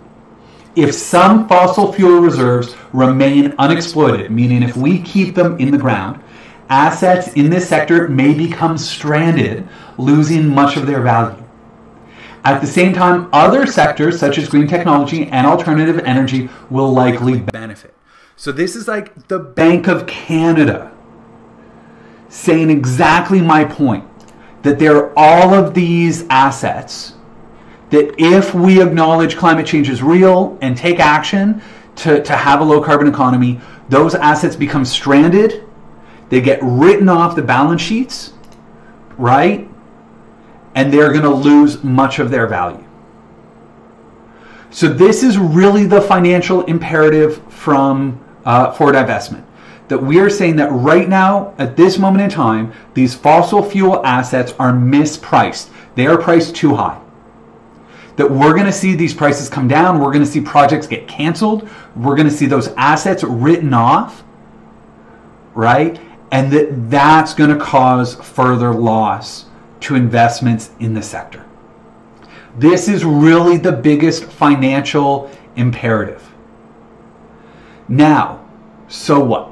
if some fossil fuel reserves remain unexploited, meaning if we keep them in the ground, assets in this sector may become stranded, losing much of their value. At the same time, other sectors such as green technology and alternative energy will likely benefit. So, this is like the Bank of Canada saying exactly my point that there are all of these assets that if we acknowledge climate change is real and take action to, to have a low carbon economy, those assets become stranded, they get written off the balance sheets, right? And they're going to lose much of their value. So this is really the financial imperative from uh, for divestment. That we are saying that right now, at this moment in time, these fossil fuel assets are mispriced. They are priced too high that we're going to see these prices come down. We're going to see projects get canceled. We're going to see those assets written off, right? And that that's going to cause further loss to investments in the sector. This is really the biggest financial imperative. Now, so what?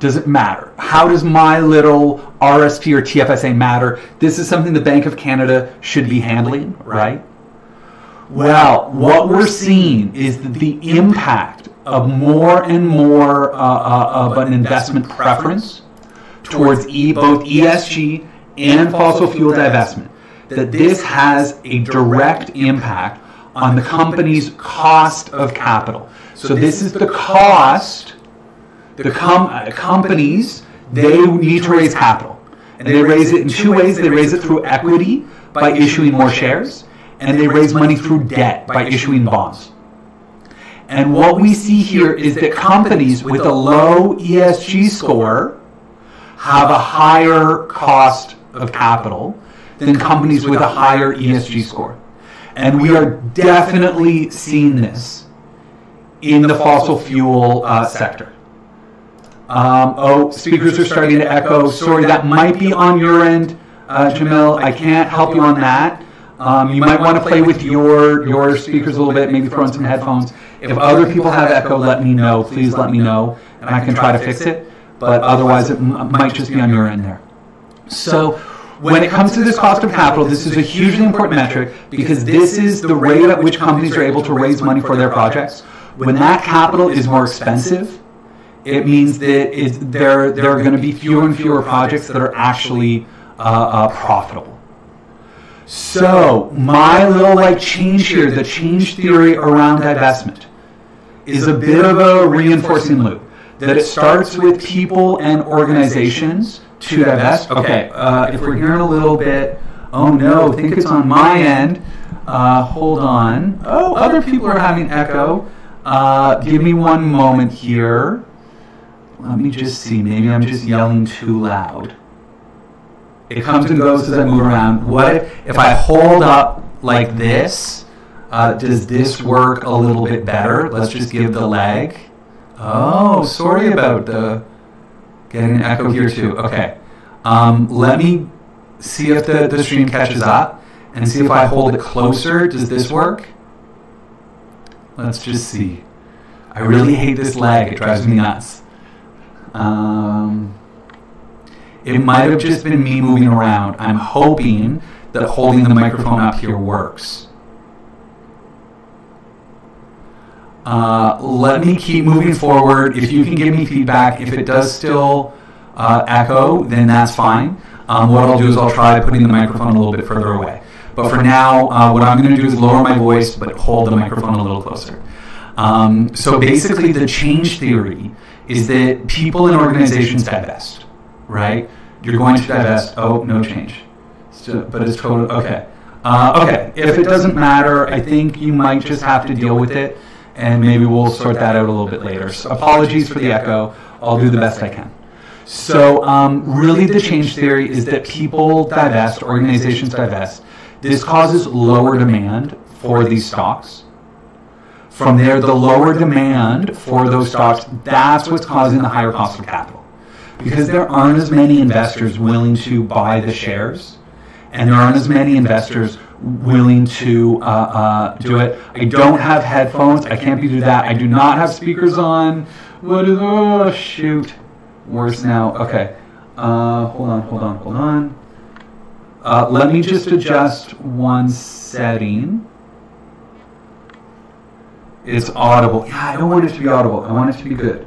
Does it matter? How does my little RSP or TFSA matter? This is something the Bank of Canada should be handling, right? Well, what we're seeing is that the impact of more and more uh, uh, of an investment preference towards e, both ESG and fossil fuel divestment, that this has a direct impact on the company's cost of capital. So this is the cost the com- uh, companies they need to raise capital. And they raise it in two ways. They raise it through equity by issuing more shares, and they raise money through debt by issuing bonds. And what we see here is that companies with a low ESG score have a higher cost of capital than companies with a higher ESG score. And we are definitely seeing this in the fossil fuel uh, sector. Um, oh, speakers are starting to echo. Sorry, that might be on your end, uh, Jamil. I can't help you on that. Um, you might want to play with your your speakers a little bit, maybe throw in some headphones. If other people have echo, let me know. Please let me know, and I can try to fix it. But otherwise, it might just be on your end there. So, when it comes to this cost of capital, this is a hugely important metric because this is the rate at which companies are able to raise money for their projects. When that capital is more expensive, it means that there, there are going to be fewer and fewer projects that are actually uh, uh, profitable. So, my little like change here, the change theory around divestment, is a bit of a reinforcing loop. That it starts with people and organizations to divest. Okay, uh, if we're hearing a little bit, oh no, I think it's on my end. Uh, hold on. Oh, other people are having echo. Uh, give me one moment here. Let me just see. Maybe I'm just yelling too loud. It comes and goes as I move around. What if, if I hold up like this? Uh, does this work a little bit better? Let's just give the leg. Oh, sorry about the getting an echo here too. Okay. Um, let me see if the, the stream catches up and see if I hold it closer. Does this work? Let's just see. I really hate this lag. It drives me nuts. Um, it might have just been me moving around. I'm hoping that holding the microphone up here works. Uh, let me keep moving forward. If you can give me feedback, if it does still uh, echo, then that's fine. Um, what I'll do is I'll try putting the microphone a little bit further away. But for now, uh, what I'm going to do is lower my voice, but hold the microphone a little closer. Um, so basically, the change theory is that people and organizations divest, right? You're going to divest. Oh, no change. But it's total. Okay. Uh, okay. If it doesn't matter, I think you might just have to deal with it, and maybe we'll sort that out a little bit later. So apologies for the echo. I'll do the best I can. So, um, really, the change theory is that people divest, organizations divest. This causes lower demand for these stocks. From there, the lower demand for those stocks, that's what's causing the higher cost of capital. Because there aren't as many investors willing to buy the shares, and there aren't as many investors willing to uh, uh, do it. I don't have headphones. I can't do that. I do not have speakers on. What is, oh, shoot. Worse now. Okay. Uh, hold on, hold on, hold on. Uh, let me just adjust one setting. It's audible. Yeah, I don't want it to be audible. I want it to be good.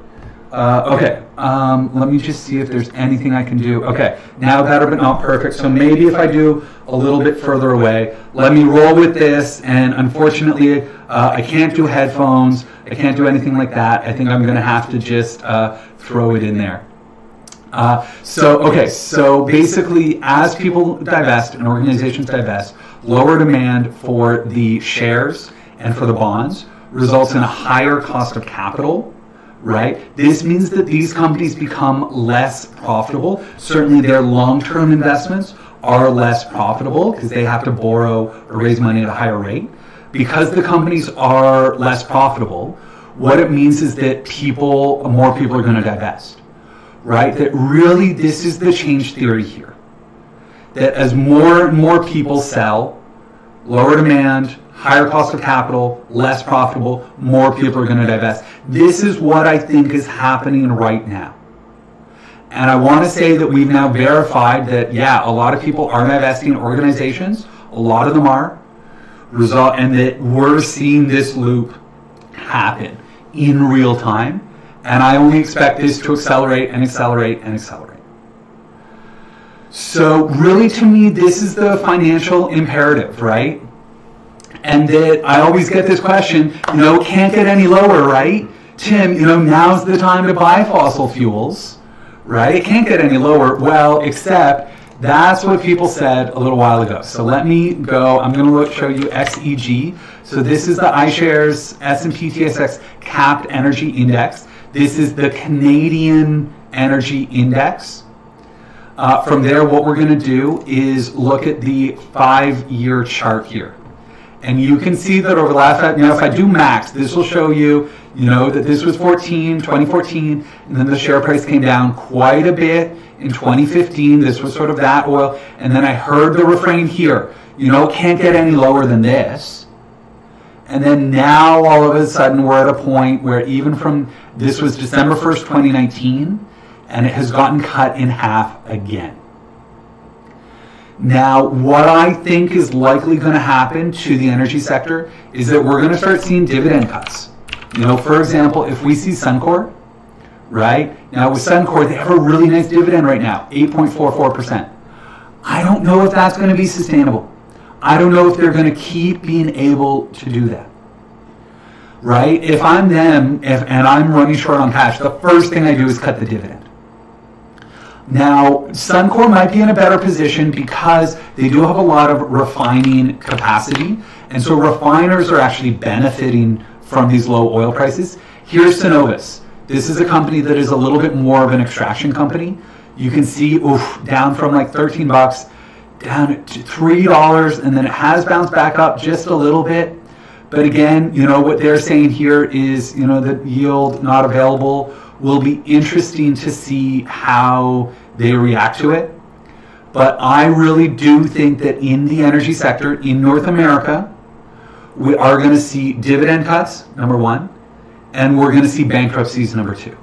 Uh, okay, um, let me just see if there's anything I can do. Okay, now better but not perfect. So maybe if I do a little bit further away, let me roll with this. And unfortunately, uh, I can't do headphones. I can't do anything like that. I think I'm going to have to just uh, throw it in there. Uh, so, okay, so basically, as people divest and organizations divest, lower demand for the shares and for the bonds results in a higher cost of capital, right? This means that these companies become less profitable. Certainly, their long term investments are less profitable because they have to borrow or raise money at a higher rate. Because the companies are less profitable, what it means is that people, more people are going to divest, right? That really this is the change theory here. That as more and more people sell, lower demand, higher cost of capital, less profitable, more people are going to divest. This is what I think is happening right now. And I want to say that we've now verified that, yeah, a lot of people are divesting organizations, a lot of them are, result, and that we're seeing this loop happen in real time. And I only expect this to accelerate and accelerate and accelerate. So, really, to me, this is the financial imperative, right? And that I always get this question, you know, can't get any lower, right? Tim, you know, now's the time to buy fossil fuels, right? It can't get any lower. Well, except that's what people said a little while ago. So let me go. I'm going to show you XEG. So this is the iShares S&P TSX Capped Energy Index. This is the Canadian Energy Index. Uh, from there, what we're going to do is look at the five-year chart here. And you can see that over the last five, know, if I do max, this will show you, you know, that this was 14, 2014, and then the share price came down quite a bit in 2015. This was sort of that oil. And then I heard the refrain here, you know, can't get any lower than this. And then now all of a sudden we're at a point where even from, this was December 1st, 2019, and it has gotten cut in half again. Now, what I think is likely going to happen to the energy sector is that we're going to start seeing dividend cuts. You know, for example, if we see Suncor, right? Now, with Suncor, they have a really nice dividend right now, 8.44%. I don't know if that's going to be sustainable. I don't know if they're going to keep being able to do that. Right? If I'm them if, and I'm running short on cash, the first thing I do is cut the dividend. Now, Suncor might be in a better position because they do have a lot of refining capacity. And so refiners are actually benefiting from these low oil prices. Here's Cenovus. This is a company that is a little bit more of an extraction company. You can see, oof, down from like 13 bucks down to $3, and then it has bounced back up just a little bit. But again, you know, what they're saying here is, you know, the yield not available will be interesting to see how they react to it. But I really do think that in the energy sector in North America, we are going to see dividend cuts, number one, and we're going to see bankruptcies, number two.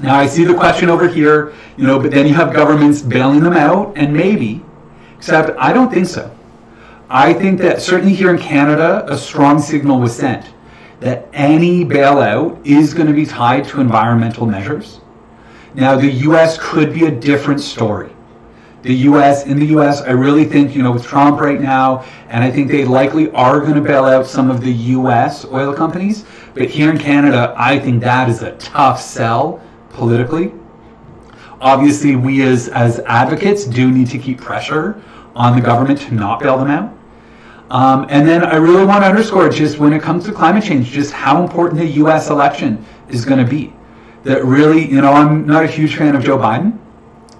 Now, I see the question over here, you know, but then you have governments bailing them out, and maybe, except I don't think so. I think that certainly here in Canada, a strong signal was sent that any bailout is going to be tied to environmental measures. Now, the U.S. could be a different story. The U.S. in the U.S., I really think you know with Trump right now, and I think they likely are going to bail out some of the U.S. oil companies. But here in Canada, I think that is a tough sell politically. Obviously, we as as advocates do need to keep pressure on the government to not bail them out. Um, and then I really want to underscore just when it comes to climate change, just how important the U.S. election is going to be. That really, you know, I'm not a huge fan of Joe Biden,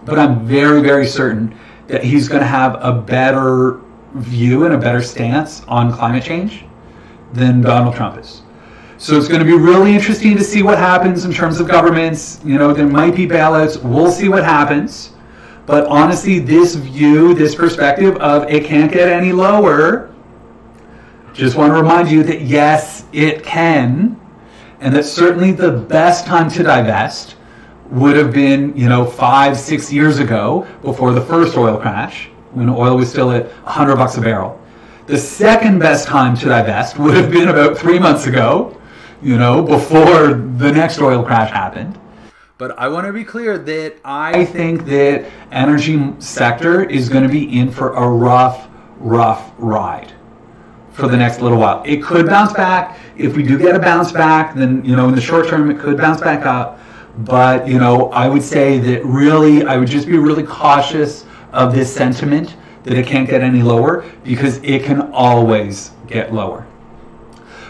but I'm very, very certain that he's going to have a better view and a better stance on climate change than Donald Trump is. So it's going to be really interesting to see what happens in terms of governments. You know, there might be ballots. We'll see what happens. But honestly, this view, this perspective of it can't get any lower, just want to remind you that yes, it can, and that certainly the best time to divest would have been, you know, five, six years ago before the first oil crash, when oil was still at 100 bucks a barrel. The second best time to divest would have been about three months ago, you know, before the next oil crash happened. But I want to be clear that I think that energy sector is going to be in for a rough, rough ride for the next little while. It could bounce back. If we do get a bounce back, then, you know, in the short term, it could bounce back up. But, you know, I would say that really, I would just be really cautious of this sentiment that it can't get any lower because it can always get lower.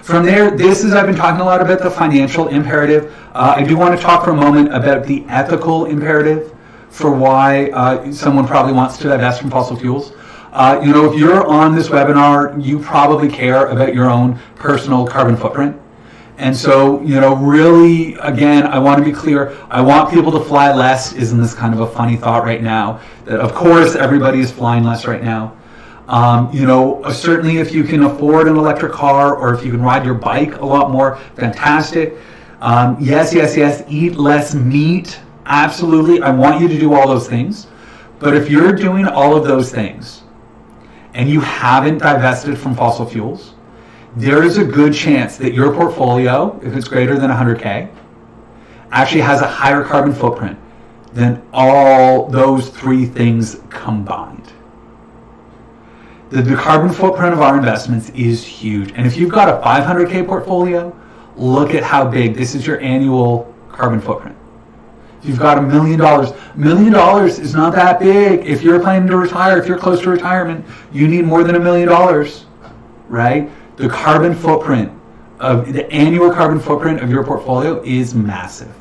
From there, this is, I've been talking a lot about the financial imperative. Uh, I do want to talk for a moment about the ethical imperative for why uh, someone probably wants to divest from fossil fuels. Uh, you know, if you're on this webinar, you probably care about your own personal carbon footprint. And so, you know, really, again, I want to be clear. I want people to fly less. Isn't this kind of a funny thought right now? That, of course, everybody is flying less right now. Um, you know, certainly if you can afford an electric car or if you can ride your bike a lot more, fantastic. Um, yes, yes, yes, eat less meat. Absolutely. I want you to do all those things. But if you're doing all of those things, and you haven't divested from fossil fuels, there is a good chance that your portfolio, if it's greater than 100K, actually has a higher carbon footprint than all those three things combined. The, the carbon footprint of our investments is huge. And if you've got a 500K portfolio, look at how big this is your annual carbon footprint. You've got a million dollars, million dollars is not that big. If you're planning to retire, if you're close to retirement, you need more than a million dollars, right? The carbon footprint of the annual carbon footprint of your portfolio is massive.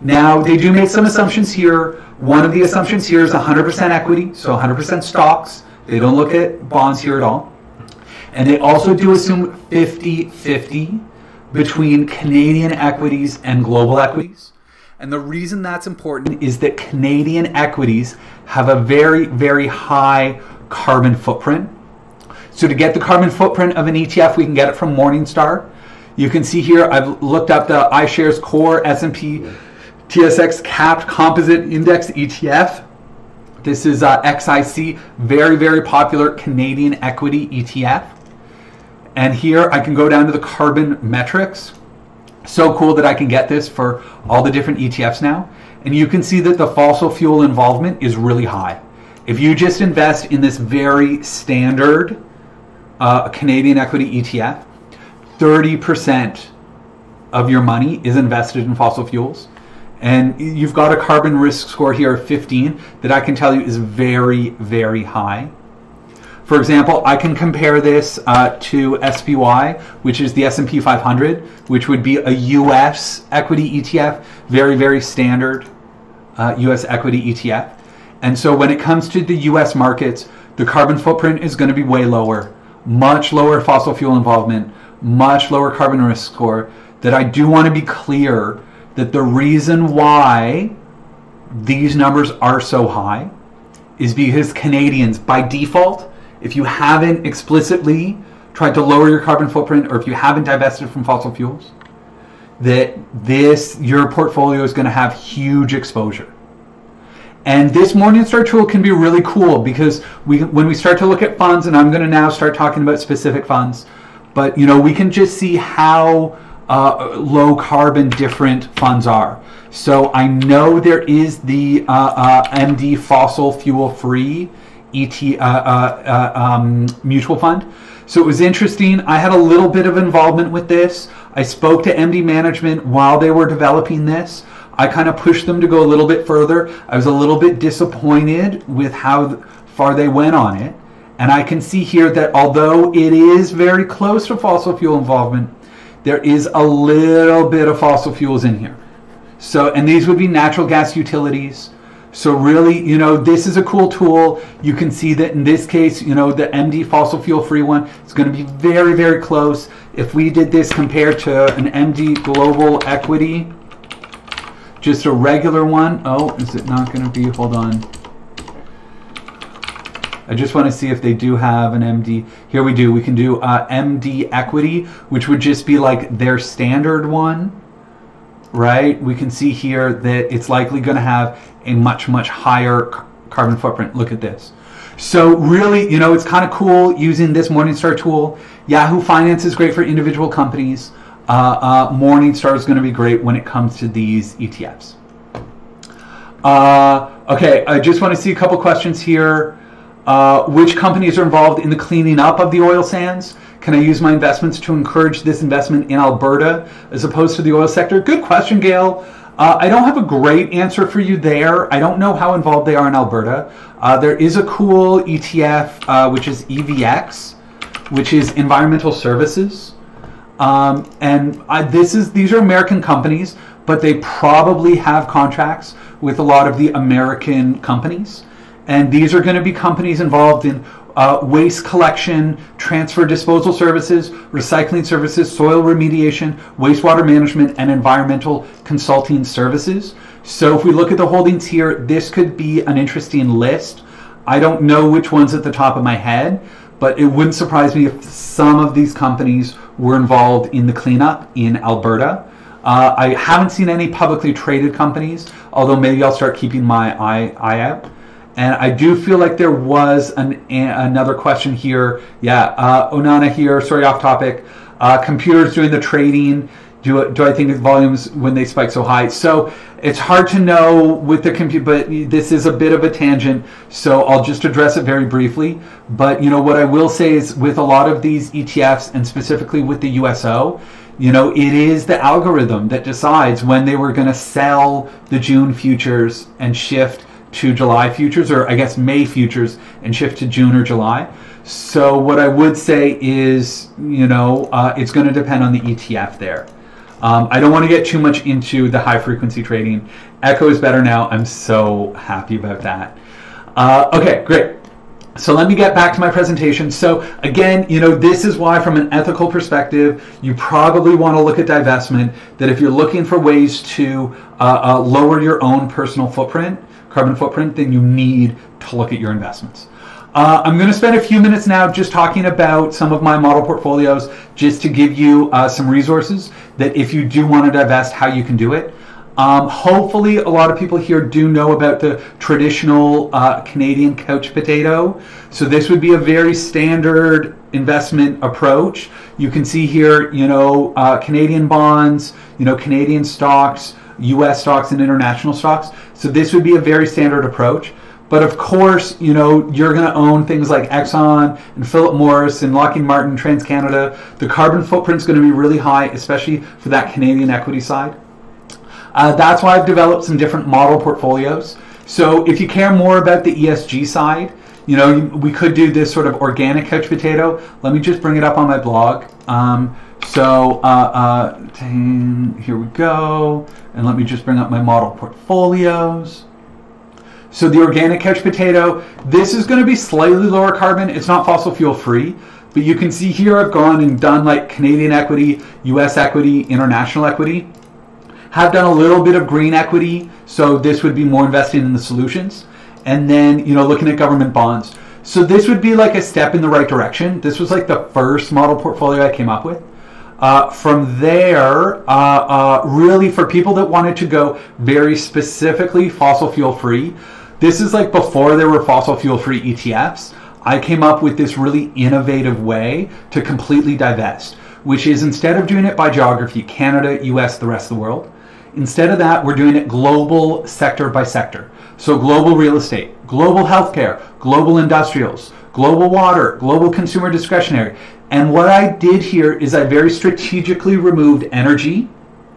Now, they do make some assumptions here. One of the assumptions here is 100% equity, so 100% stocks. They don't look at bonds here at all. And they also do assume 50 50 between Canadian equities and global equities. And the reason that's important is that Canadian equities have a very, very high carbon footprint. So to get the carbon footprint of an ETF, we can get it from Morningstar. You can see here, I've looked up the iShares Core S&P TSX Capped Composite Index ETF. This is uh, XIC, very, very popular Canadian equity ETF. And here I can go down to the carbon metrics so cool that I can get this for all the different ETFs now. And you can see that the fossil fuel involvement is really high. If you just invest in this very standard uh, Canadian equity ETF, 30% of your money is invested in fossil fuels. And you've got a carbon risk score here of 15 that I can tell you is very, very high. For example, I can compare this uh, to SPY, which is the S&P 500, which would be a U.S. equity ETF, very, very standard uh, U.S. equity ETF. And so when it comes to the U.S. markets, the carbon footprint is going to be way lower, much lower fossil fuel involvement, much lower carbon risk score. That I do want to be clear that the reason why these numbers are so high is because Canadians, by default, if you haven't explicitly tried to lower your carbon footprint or if you haven't divested from fossil fuels, that this your portfolio is going to have huge exposure. And this Morningstar tool can be really cool because we when we start to look at funds, and I'm going to now start talking about specific funds, but you know we can just see how uh, low carbon different funds are. So I know there is the uh, uh, MD fossil fuel free ET uh, uh, uh, um, mutual fund. So it was interesting. I had a little bit of involvement with this. I spoke to MD management while they were developing this. I kind of pushed them to go a little bit further. I was a little bit disappointed with how far they went on it. And I can see here that although it is very close to fossil fuel involvement, there is a little bit of fossil fuels in here. So, and these would be natural gas utilities. So really, you know, this is a cool tool. You can see that in this case, you know, the MD fossil fuel free one is going to be very, very close. If we did this compared to an MD global equity, just a regular one. Oh, is it not going to be? Hold on. I just want to see if they do have an MD. Here we do. We can do uh, MD equity, which would just be like their standard one right? We can see here that it's likely going to have a much, much higher carbon footprint. Look at this. So really, you know, it's kind of cool using this Morningstar tool. Yahoo Finance is great for individual companies. Uh, uh, Morningstar is going to be great when it comes to these ETFs. Uh, okay, I just want to see a couple questions here. Uh, which companies are involved in the cleaning up of the oil sands? Can I use my investments to encourage this investment in Alberta as opposed to the oil sector? Good question, Gail. Uh, I don't have a great answer for you there. I don't know how involved they are in Alberta. Uh, there is a cool ETF, uh, which is EVX, which is environmental services. Um, and I, this is these are American companies, but they probably have contracts with a lot of the American companies. And these are going to be companies involved in uh, waste collection, transfer disposal services, recycling services, soil remediation, wastewater management, and environmental consulting services. So if we look at the holdings here, this could be an interesting list. I don't know which one's at the top of my head, but it wouldn't surprise me if some of these companies were involved in the cleanup in Alberta. Uh, I haven't seen any publicly traded companies, although maybe I'll start keeping my eye, eye out. And I do feel like there was an, another question here. Yeah, uh, Onana here. Sorry, off topic. Uh, computers doing the trading. Do, do I think volumes when they spike so high? So it's hard to know with the computer, but this is a bit of a tangent. So I'll just address it very briefly. But you know what I will say is with a lot of these ETFs and specifically with the USO, you know, it is the algorithm that decides when they were going to sell the June futures and shift to July futures, or I guess May futures and shift to June or July. So what I would say is, you know, uh, it's going to depend on the ETF there. Um, I don't want to get too much into the high frequency trading. Echo is better now. I'm so happy about that. Uh, okay, great. So let me get back to my presentation. So again, you know, this is why from an ethical perspective, you probably want to look at divestment, that if you're looking for ways to uh, uh, lower your own personal footprint, carbon footprint, then you need to look at your investments. Uh, I'm going to spend a few minutes now just talking about some of my model portfolios, just to give you uh, some resources that if you do want to divest, how you can do it. Um, hopefully, a lot of people here do know about the traditional uh, Canadian couch potato. So this would be a very standard investment approach. You can see here, you know, uh, Canadian bonds, you know, Canadian stocks, U.S. stocks, and international stocks. So this would be a very standard approach. But of course, you know, you're going to own things like Exxon and Philip Morris and Lockheed Martin, TransCanada. The carbon footprint is going to be really high, especially for that Canadian equity side. Uh, that's why I've developed some different model portfolios. So if you care more about the ESG side, you know, we could do this sort of organic couch potato. Let me just bring it up on my blog. Um, so uh, uh, here we go. And let me just bring up my model portfolios. So the organic couch potato, this is going to be slightly lower carbon. It's not fossil fuel free, but you can see here I've gone and done like Canadian equity, US equity, international equity have done a little bit of green equity, so this would be more invested in the solutions. And then, you know, looking at government bonds. So this would be like a step in the right direction. This was like the first model portfolio I came up with. Uh, from there, uh, uh, really for people that wanted to go very specifically fossil fuel free, this is like before there were fossil fuel free ETFs. I came up with this really innovative way to completely divest, which is instead of doing it by geography, Canada, US, the rest of the world, Instead of that, we're doing it global sector by sector. So global real estate, global healthcare, global industrials, global water, global consumer discretionary. And what I did here is I very strategically removed energy,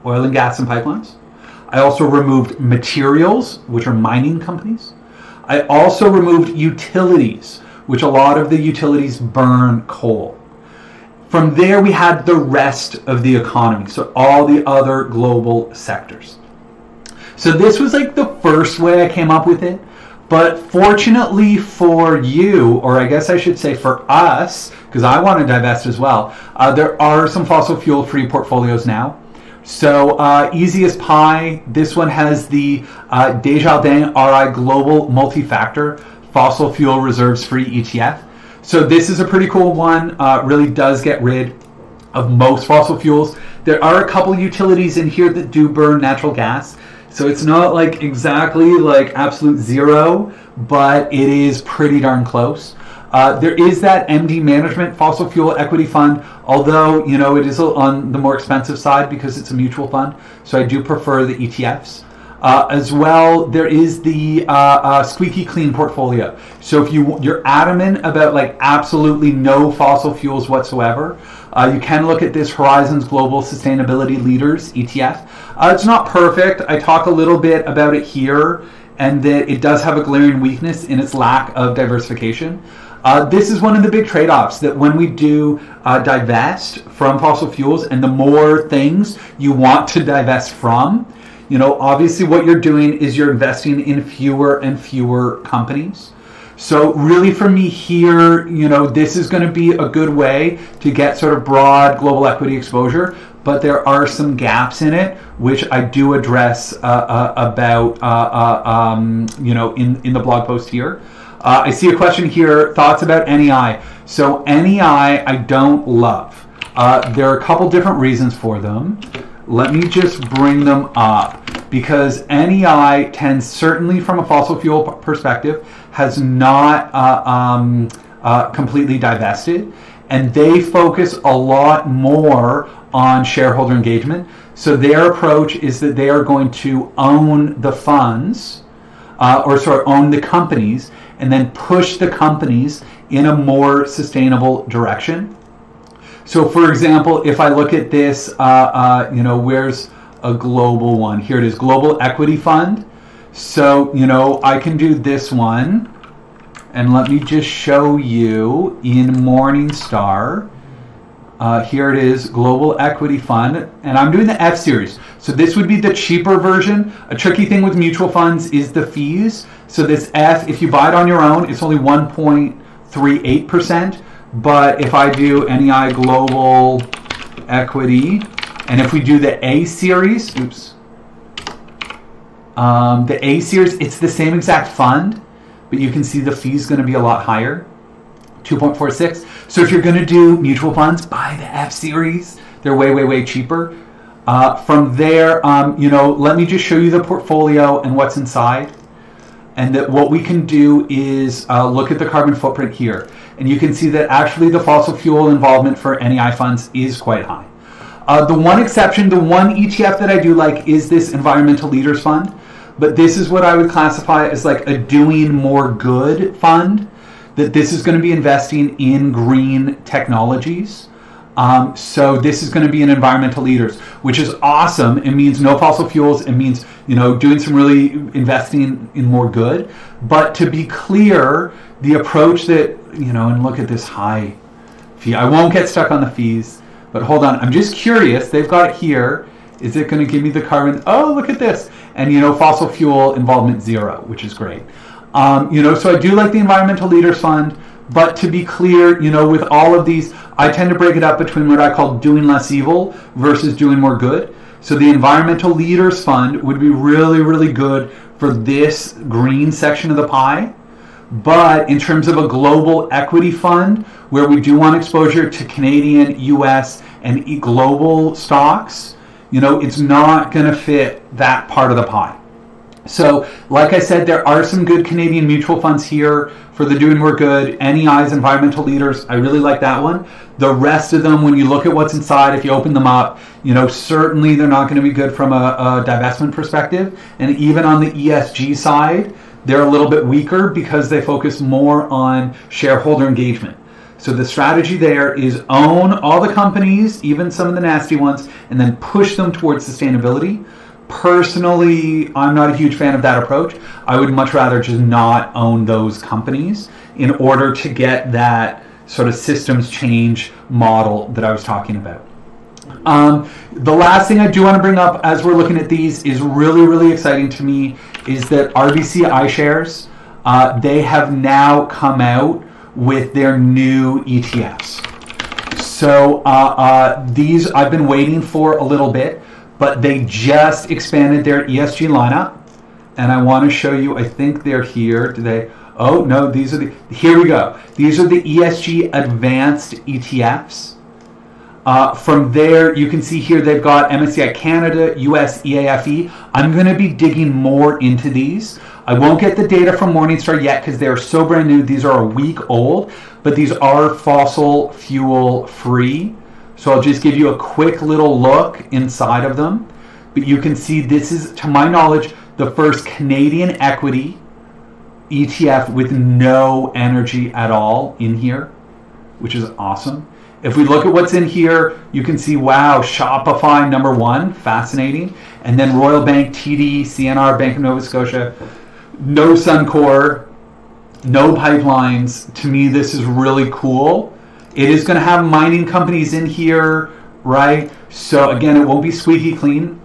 oil and gas and pipelines. I also removed materials, which are mining companies. I also removed utilities, which a lot of the utilities burn coal. From there, we had the rest of the economy, so all the other global sectors. So this was like the first way I came up with it. But fortunately for you, or I guess I should say for us, because I want to divest as well, uh, there are some fossil fuel free portfolios now. So uh, easy as pie, this one has the uh, Desjardins RI Global Multi-Factor Fossil Fuel Reserves Free ETF. So this is a pretty cool one. Uh, really does get rid of most fossil fuels. There are a couple utilities in here that do burn natural gas. So it's not like exactly like absolute zero, but it is pretty darn close. Uh, there is that MD Management Fossil Fuel Equity Fund, although you know it is on the more expensive side because it's a mutual fund. So I do prefer the ETFs. Uh, as well, there is the uh, uh, squeaky clean portfolio. So if you you're adamant about like absolutely no fossil fuels whatsoever, uh, you can look at this Horizons Global Sustainability Leaders ETF. Uh, it's not perfect. I talk a little bit about it here, and that it does have a glaring weakness in its lack of diversification. Uh, this is one of the big trade-offs that when we do uh, divest from fossil fuels and the more things you want to divest from, you know, obviously, what you're doing is you're investing in fewer and fewer companies. So, really, for me here, you know, this is going to be a good way to get sort of broad global equity exposure, but there are some gaps in it, which I do address uh, uh, about, uh, uh um, you know, in, in the blog post here. Uh, I see a question here thoughts about NEI. So, NEI, I don't love. Uh, there are a couple different reasons for them. Let me just bring them up because NEI tends, certainly from a fossil fuel perspective, has not uh, um, uh, completely divested. and they focus a lot more on shareholder engagement. So their approach is that they are going to own the funds, uh, or sort of own the companies, and then push the companies in a more sustainable direction. So, for example, if I look at this, uh, uh, you know, where's a global one? Here it is, Global Equity Fund. So, you know, I can do this one. And let me just show you in Morningstar. Uh, here it is, Global Equity Fund, and I'm doing the F series. So this would be the cheaper version. A tricky thing with mutual funds is the fees. So this F, if you buy it on your own, it's only 1.38%. But if I do NEI Global Equity, and if we do the A series, oops, um, the A series, it's the same exact fund, but you can see the fee is going to be a lot higher. 2.46. So if you're going to do mutual funds, buy the F series. They're way, way, way cheaper. Uh, from there, um, you know, let me just show you the portfolio and what's inside. And that what we can do is uh, look at the carbon footprint here. And you can see that actually the fossil fuel involvement for NEI funds is quite high. Uh, the one exception, the one ETF that I do like is this Environmental Leaders Fund. But this is what I would classify as like a doing more good fund that this is going to be investing in green technologies. Um, so this is going to be an environmental leaders, which is awesome. It means no fossil fuels. It means you know doing some really investing in more good. But to be clear, the approach that you know, and look at this high fee. I won't get stuck on the fees, but hold on. I'm just curious. They've got it here. Is it going to give me the carbon? Oh, look at this. And you know, fossil fuel involvement zero, which is great. Um, you know, so I do like the Environmental Leaders Fund, but to be clear, you know, with all of these, I tend to break it up between what I call doing less evil versus doing more good. So the Environmental Leaders Fund would be really, really good for this green section of the pie. But in terms of a global equity fund, where we do want exposure to Canadian, US, and global stocks, you know, it's not going to fit that part of the pie. So, like I said, there are some good Canadian mutual funds here for the Doing More Good, NEI's Environmental Leaders. I really like that one. The rest of them, when you look at what's inside, if you open them up, you know, certainly they're not going to be good from a, a divestment perspective. And even on the ESG side, they're a little bit weaker because they focus more on shareholder engagement. So the strategy there is own all the companies, even some of the nasty ones, and then push them towards sustainability. Personally, I'm not a huge fan of that approach. I would much rather just not own those companies in order to get that sort of systems change model that I was talking about. Um, the last thing I do want to bring up as we're looking at these is really, really exciting to me is that RBC iShares, uh, they have now come out with their new ETFs. So uh, uh, these I've been waiting for a little bit, but they just expanded their ESG lineup, and I want to show you. I think they're here. Do they? Oh no, these are the. Here we go. These are the ESG advanced ETFs. Uh, from there, you can see here they've got MSCI Canada, US EAFE. I'm going to be digging more into these. I won't get the data from Morningstar yet because they're so brand new. These are a week old, but these are fossil fuel free. So I'll just give you a quick little look inside of them. But you can see this is, to my knowledge, the first Canadian equity ETF with no energy at all in here, which is awesome. If we look at what's in here, you can see, wow, Shopify number one, fascinating. And then Royal Bank, TD, CNR, Bank of Nova Scotia, no Suncor, no pipelines. To me, this is really cool. It is going to have mining companies in here, right? So again, it won't be squeaky clean,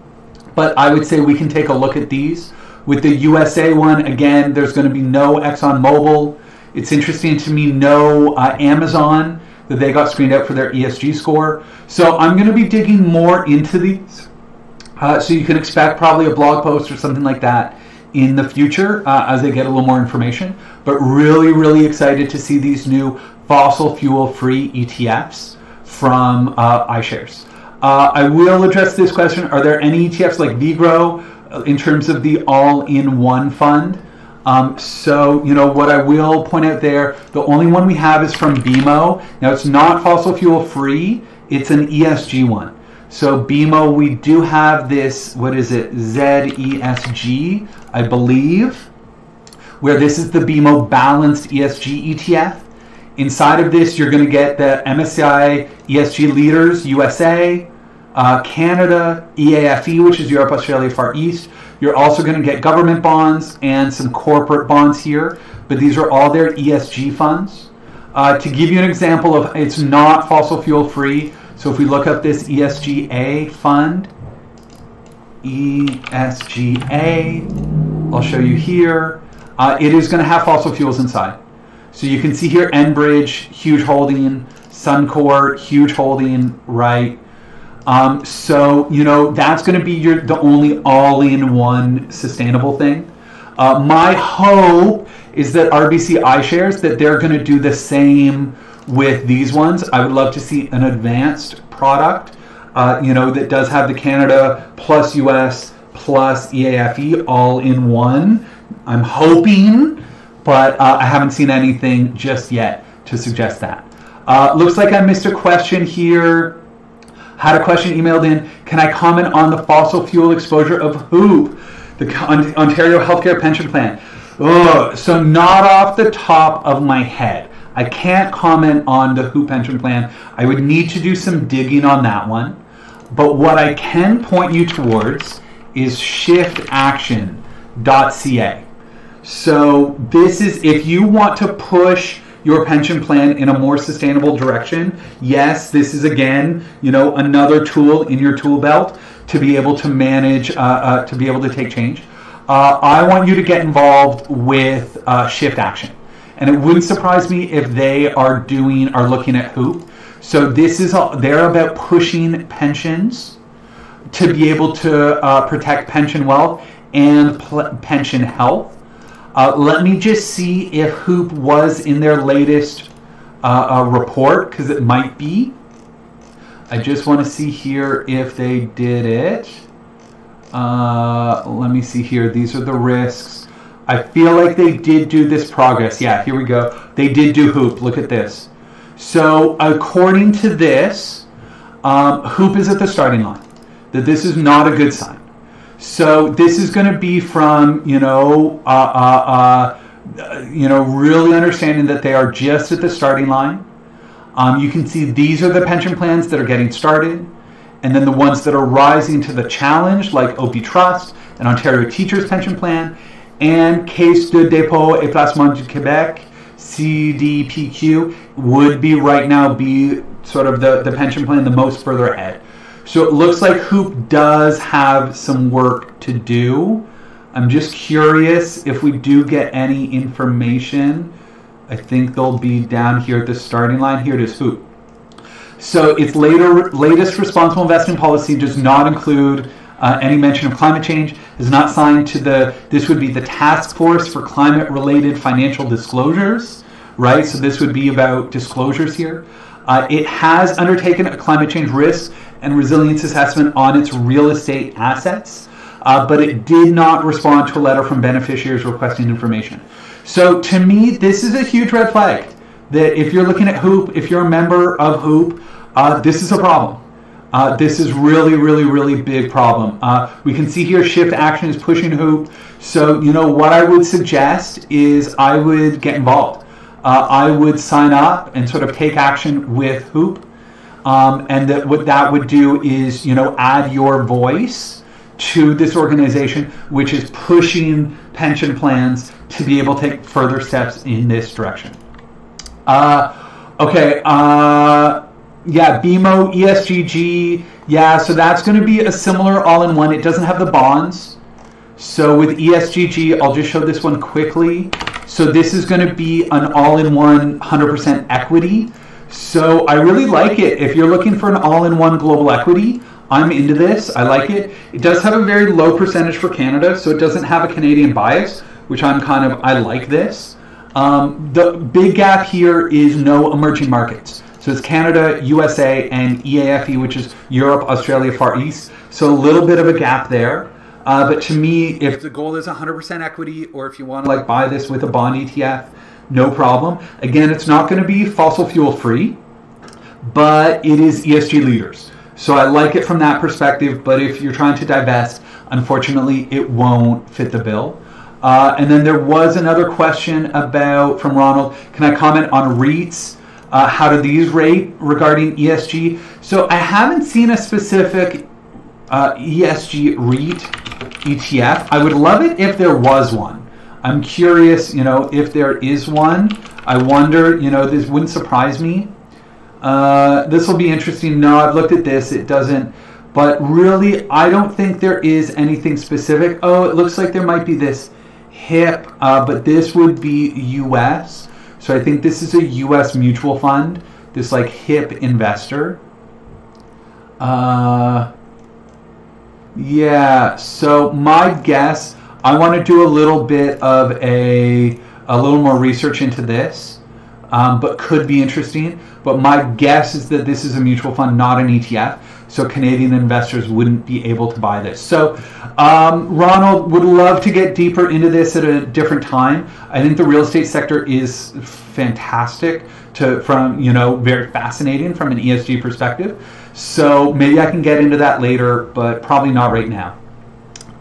but I would say we can take a look at these. With the USA one, again, there's going to be no ExxonMobil. It's interesting to me, no uh, Amazon that they got screened out for their ESG score. So I'm going to be digging more into these. Uh, so you can expect probably a blog post or something like that in the future uh, as they get a little more information. But really, really excited to see these new fossil fuel free ETFs from uh, iShares. Uh, I will address this question. Are there any ETFs like VGRO uh, in terms of the all in one fund? Um, so, you know, what I will point out there, the only one we have is from BMO. Now, it's not fossil fuel free, it's an ESG one. So, BMO, we do have this, what is it, ZESG, I believe, where this is the BMO balanced ESG ETF. Inside of this, you're going to get the MSCI ESG leaders, USA, uh, Canada, EAFE, which is Europe, Australia, Far East. You're also going to get government bonds and some corporate bonds here, but these are all their ESG funds. Uh, to give you an example of it's not fossil fuel free, so if we look up this ESGA fund, ESGA, I'll show you here. Uh, it is going to have fossil fuels inside. So you can see here Enbridge, huge holding, Suncor, huge holding, right? Um, so you know that's going to be your the only all-in-one sustainable thing. Uh, my hope is that RBC iShares that they're going to do the same with these ones. I would love to see an advanced product, uh, you know, that does have the Canada plus US plus EAFE all in one. I'm hoping, but uh, I haven't seen anything just yet to suggest that. Uh, looks like I missed a question here. Had a question emailed in. Can I comment on the fossil fuel exposure of who? the Ontario Healthcare Pension Plan? Ugh, so not off the top of my head. I can't comment on the HOOPP pension plan. I would need to do some digging on that one. But what I can point you towards is shiftaction.ca. So this is if you want to push your pension plan in a more sustainable direction. Yes, this is again, you know, another tool in your tool belt to be able to manage, uh, uh, to be able to take change. Uh, I want you to get involved with uh, Shift Action, and it wouldn't surprise me if they are doing, are looking at HOOPP. So this is a, they're about pushing pensions to be able to uh, protect pension wealth and pl- pension health. Uh, let me just see if HOOPP was in their latest uh, uh, report because it might be. I just want to see here if they did it. Uh, let me see here. These are the risks. I feel like they did do this progress. Yeah, here we go. They did do HOOPP. Look at this. So according to this, um, HOOPP is at the starting line. That this is not a good sign. So this is going to be from you know uh, uh, uh, you know really understanding that they are just at the starting line. Um, you can see these are the pension plans that are getting started, and then the ones that are rising to the challenge, like OPTrust and Ontario Teachers Pension Plan, and Caisse de dépôt et placement du Québec (CDPQ) would be right now be sort of the, the pension plan the most further ahead. So it looks like HOOPP does have some work to do. I'm just curious if we do get any information. I think they'll be down here at the starting line. Here it is, HOOPP. So its later latest responsible investment policy does not include uh, any mention of climate change. Is not signed to the. This would be the task force for climate-related financial disclosures, right? So this would be about disclosures here. Uh, it has undertaken a climate change risk and resilience assessment on its real estate assets, uh, but it did not respond to a letter from beneficiaries requesting information. So to me, this is a huge red flag. That if you're looking at HOOPP, if you're a member of HOOPP, uh, this is a problem. Uh, this is really, really, really big problem. Uh, we can see here Shift Action is pushing HOOPP. So, you know, what I would suggest is I would get involved. Uh, I would sign up and sort of take action with HOOPP. Um, and that what that would do is, you know, add your voice to this organization, which is pushing pension plans to be able to take further steps in this direction. Uh, okay. Uh, yeah, BMO, ESGG. Yeah, so that's going to be a similar all in one. It doesn't have the bonds. So with ESGG, I'll just show this one quickly. So this is going to be an all in one 100% equity. So I really like it. If you're looking for an all-in-one global equity, I'm into this. I like it. It does have a very low percentage for Canada, so it doesn't have a Canadian bias, which I'm kind of I like this. Um, the big gap here is no emerging markets. So it's Canada, USA, and EAFE, which is Europe, Australia, Far East. So a little bit of a gap there. Uh, but to me, if the goal is 100% equity, or if you want to like buy this with a bond ETF, no problem. Again, it's not going to be fossil fuel free, but it is ESG leaders. So I like it from that perspective. But if you're trying to divest, unfortunately, it won't fit the bill. Uh, and then there was another question about from Ronald. Can I comment on REITs? Uh, how do these rate regarding ESG? So I haven't seen a specific uh, ESG REIT ETF. I would love it if there was one. I'm curious, you know, if there is one. I wonder, you know, this wouldn't surprise me. Uh, this will be interesting. No, I've looked at this. It doesn't. But really, I don't think there is anything specific. Oh, it looks like there might be this HIP, uh, but this would be US. So I think this is a US mutual fund, this like HIP investor. Uh, yeah, so my guess, I want to do a little bit of a, a little more research into this, um, but could be interesting. But my guess is that this is a mutual fund, not an ETF so Canadian investors wouldn't be able to buy this. So, um, Ronald would love to get deeper into this at a different time. I think the real estate sector is fantastic to from you know very fascinating from an ESG perspective. So maybe I can get into that later, but probably not right now.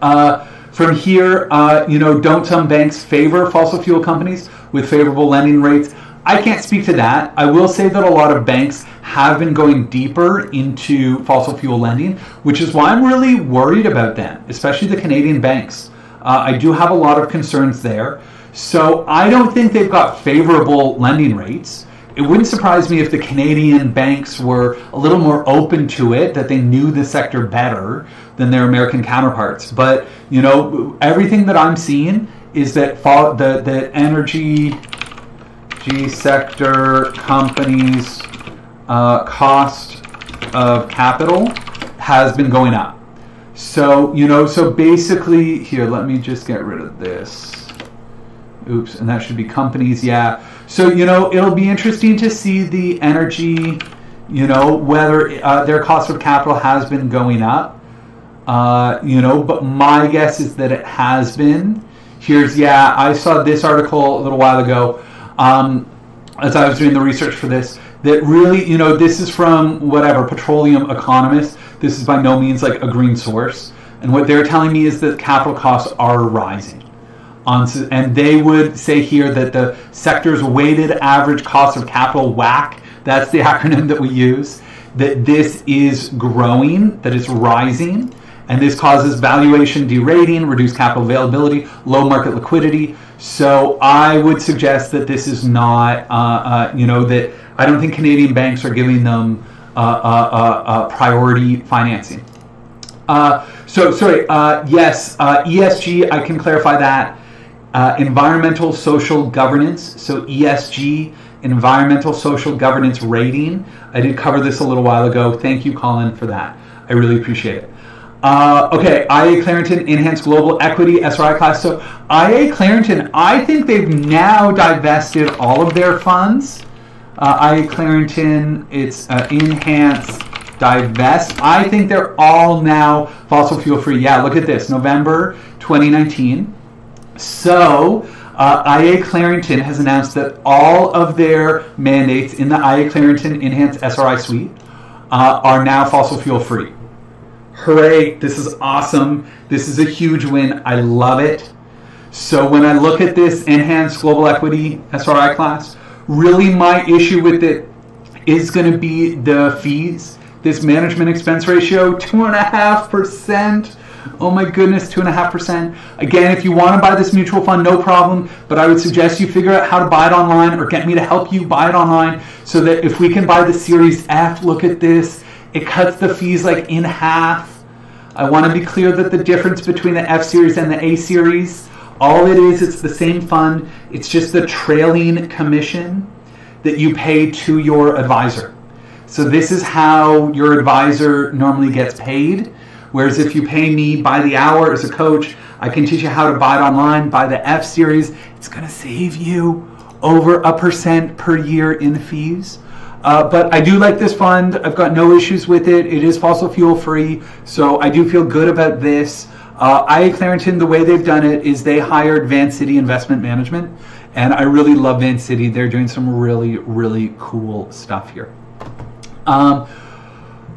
Uh, from here, uh, you know, don't some banks favor fossil fuel companies with favorable lending rates? I can't speak to that. I will say that a lot of banks have been going deeper into fossil fuel lending, which is why I'm really worried about them, especially the Canadian banks. Uh, I do have a lot of concerns there. So I don't think they've got favorable lending rates. It wouldn't surprise me if the Canadian banks were a little more open to it, that they knew the sector better than their American counterparts. But you know, everything that I'm seeing is that the the energy G sector companies' uh, cost of capital has been going up. So, you know, so basically, here, let me just get rid of this. Oops, and that should be companies, yeah. So, you know, it'll be interesting to see the energy, you know, whether uh, their cost of capital has been going up. Uh, you know, but my guess is that it has been. Here's, yeah, I saw this article a little while ago um, as I was doing the research for this, that really, you know, this is from whatever, Petroleum Economist. This is by no means like a green source. And what they're telling me is that capital costs are rising. On, and they would say here that the sector's weighted average cost of capital WACC, that's the acronym that we use, that this is growing, that it's rising, and this causes valuation derating, reduced capital availability, low market liquidity. So I would suggest that this is not, uh, uh, you know, that I don't think Canadian banks are giving them uh, uh, uh, uh priority financing. so, sorry, yes, ESG, I can clarify that. Environmental social governance, so ESG, environmental social governance rating. I did cover this a little while ago. Thank you, Colin, for that. I really appreciate it. Uh, okay, IA Clarington Enhanced Global Equity SRI class. So IA Clarington, I think they've now divested all of their funds. Uh, IA Clarington, it's uh, Enhanced Divest. I think they're all now fossil fuel free. Yeah, look at this, November 2019. So uh, IA Clarington has announced that all of their mandates in the IA Clarington Enhanced SRI suite uh, are now fossil fuel free hooray, this is awesome. This is a huge win. I love it. So when I look at this enhanced global equity SRI class, really my issue with it is going to be the fees. This management expense ratio, 2.5%. Oh my goodness, 2.5%. Again, if you want to buy this mutual fund, no problem, but I would suggest you figure out how to buy it online or get me to help you buy it online so that if we can buy the Series F, look at this, it cuts the fees like in half. I want to be clear that the difference between the F series and the A series, all it is, it's the same fund. It's just the trailing commission that you pay to your advisor. So this is how your advisor normally gets paid. Whereas if you pay me by the hour as a coach, I can teach you how to buy it online, buy the F series. It's going to save you over a percent per year in fees. Uh, but I do like this fund. I've got no issues with it. It is fossil fuel free, so I do feel good about this. Uh, IA the way they've done it is they hired Vancity Investment Management, and I really love Vancity. They're doing some really, really cool stuff here. Um,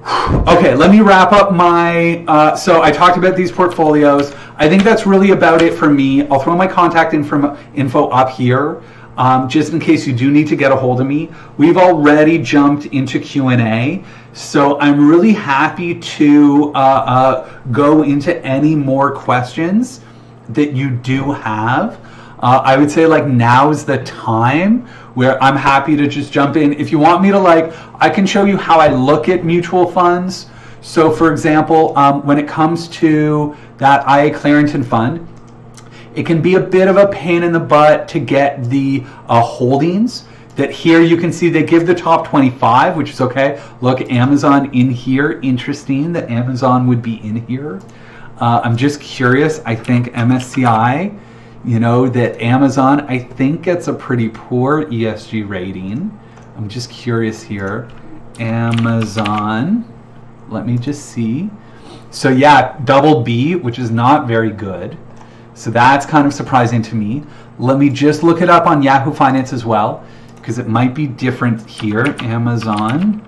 okay, let me wrap up my. Uh, so I talked about these portfolios. I think that's really about it for me. I'll throw my contact info, info up here. Um, just in case you do need to get a hold of me. We've already jumped into Q&A, so I'm really happy to uh, uh, go into any more questions that you do have. Uh, I would say like now is the time where I'm happy to just jump in. If you want me to like, I can show you how I look at mutual funds. So for example, um, when it comes to that IA Clarington fund, it can be a bit of a pain in the butt to get the uh, holdings that here you can see they give the top 25, which is okay. Look, Amazon in here, interesting that Amazon would be in here. Uh, I'm just curious, I think MSCI, you know, that Amazon, I think gets a pretty poor ESG rating. I'm just curious here. Amazon, let me just see. So yeah, double B, which is not very good. So that's kind of surprising to me. Let me just look it up on Yahoo Finance as well, because it might be different here. Amazon.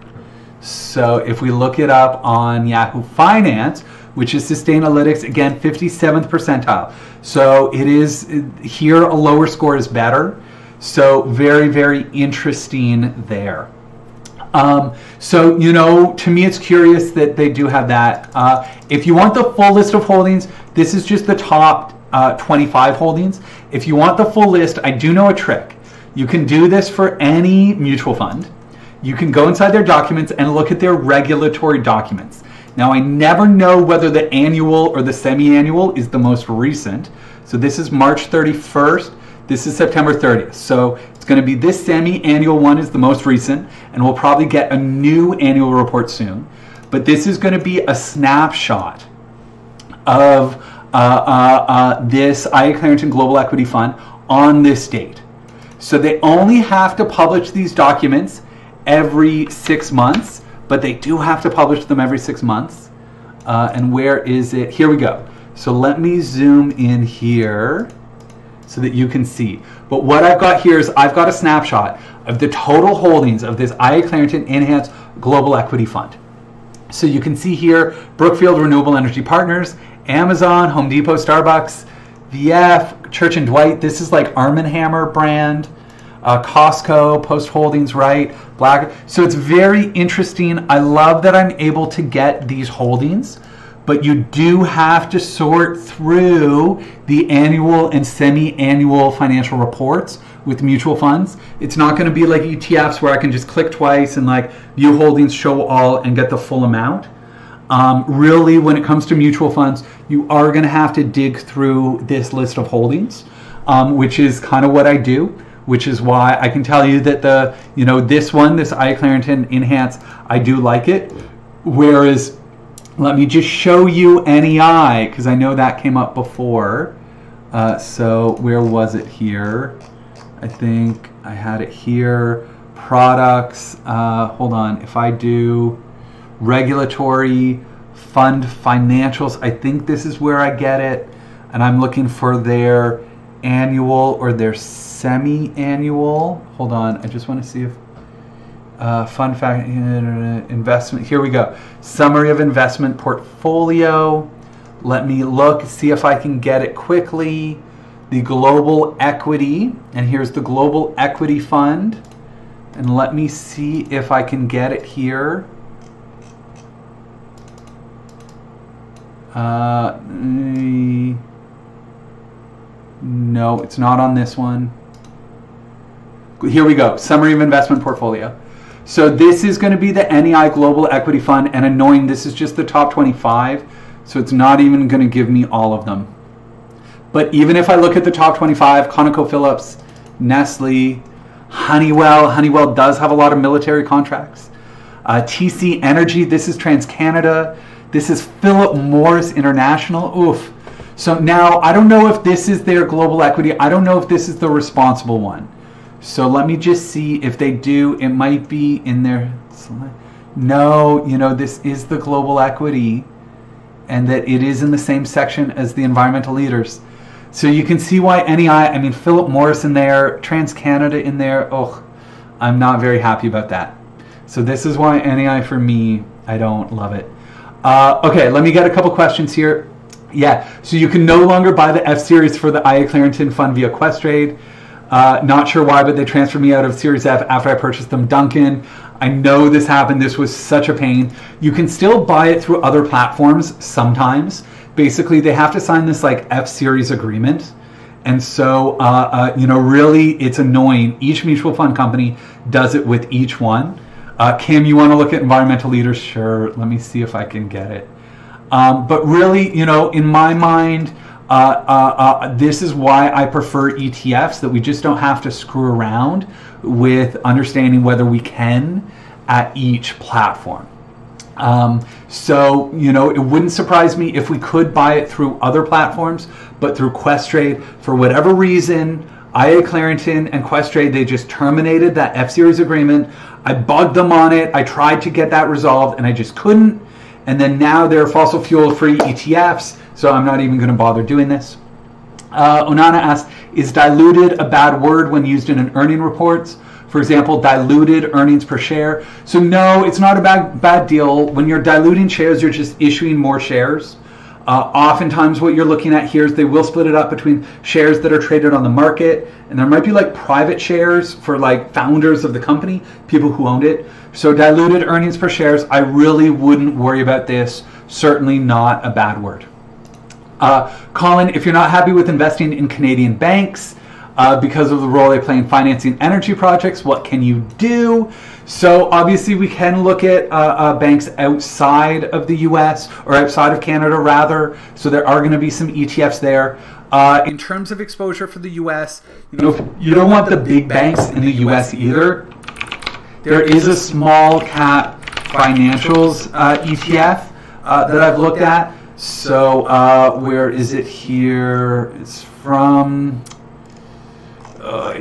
So if we look it up on Yahoo Finance, which is Sustainalytics, again, 57th percentile. So it is here a lower score is better. So very, very interesting there. Um, so, you know, to me, it's curious that they do have that. Uh, if you want the full list of holdings, this is just the top uh, 25 holdings. If you want the full list, I do know a trick. You can do this for any mutual fund. You can go inside their documents and look at their regulatory documents. Now, I never know whether the annual or the semi annual is the most recent. So, this is March 31st. This is September 30th. So, it's going to be this semi annual one is the most recent, and we'll probably get a new annual report soon. But this is going to be a snapshot of uh, uh, uh, this IA Global Equity Fund on this date. So they only have to publish these documents every six months, but they do have to publish them every six months. Uh, and where is it? Here we go. So let me zoom in here so that you can see. But what I've got here is I've got a snapshot of the total holdings of this IA Clarington Enhanced Global Equity Fund. So you can see here Brookfield Renewable Energy Partners Amazon, Home Depot, Starbucks, VF, Church and Dwight. This is like Arm & Hammer brand. Uh, Costco, Post Holdings, right? Black. So it's very interesting. I love that I'm able to get these holdings, but you do have to sort through the annual and semi-annual financial reports with mutual funds. It's not going to be like ETFs where I can just click twice and like view holdings, show all, and get the full amount. Um, really, when it comes to mutual funds, you are going to have to dig through this list of holdings, um, which is kind of what I do. Which is why I can tell you that the you know this one, this Clarington Enhance, I do like it. Whereas, let me just show you NEI because I know that came up before. Uh, so where was it here? I think I had it here. Products. Uh, hold on. If I do regulatory fund financials. I think this is where I get it. And I'm looking for their annual or their semi-annual. Hold on, I just want to see if uh, fund fact investment. Here we go. Summary of investment portfolio. Let me look, see if I can get it quickly. The global equity, and here's the global equity fund. And let me see if I can get it here. Uh, no, it's not on this one. Here we go. Summary of investment portfolio. So this is going to be the NEI Global Equity Fund, and annoying, this is just the top 25, so it's not even going to give me all of them. But even if I look at the top 25, ConocoPhillips, Nestle, Honeywell, Honeywell does have a lot of military contracts. Uh, TC Energy, this is TransCanada. This is Philip Morris International. Oof. So now I don't know if this is their global equity. I don't know if this is the responsible one. So let me just see if they do. It might be in their. No, you know, this is the global equity. and that it is in the same section as the environmental leaders. So you can see why NEI, I mean, Philip Morris in there, TransCanada in there. Oh, I'm not very happy about that. So this is why NEI for me, I don't love it. Uh, okay, let me get a couple questions here. Yeah, so you can no longer buy the F series for the IA Clarington fund via Questrade. Uh, not sure why, but they transferred me out of Series F after I purchased them. Duncan, I know this happened. This was such a pain. You can still buy it through other platforms sometimes. Basically, they have to sign this like F series agreement. And so, uh, uh, you know, really, it's annoying. Each mutual fund company does it with each one. Uh, Kim, you want to look at environmental leaders? Sure. Let me see if I can get it. Um, but really, you know, in my mind, uh, uh, uh, this is why I prefer ETFs, that we just don't have to screw around with understanding whether we can at each platform. Um, so, you know, it wouldn't surprise me if we could buy it through other platforms, but through Questrade, for whatever reason, IA Clarington and Questrade, they just terminated that F Series agreement. I bugged them on it. I tried to get that resolved and I just couldn't. And then now they're fossil fuel free ETFs so I'm not even going to bother doing this. Uh, Onana asked, is diluted a bad word when used in an earning reports? For example, diluted earnings per share. So no, it's not a bad, bad deal. When you're diluting shares, you're just issuing more shares. Uh, oftentimes, what you're looking at here is they will split it up between shares that are traded on the market, and there might be like private shares for like founders of the company, people who owned it. So, diluted earnings per shares, I really wouldn't worry about this. Certainly not a bad word. Uh, Colin, if you're not happy with investing in Canadian banks uh, because of the role they play in financing energy projects, what can you do? So obviously we can look at uh, uh banks outside of the U.S. or outside of Canada, rather. So there are going to be some ETFs there. Uh, in terms of exposure for the U.S., you know, you don't want the big banks in the U.S. either. There is a small cap financials uh, ETF that I've looked at. So uh, where is it here? It's from uh,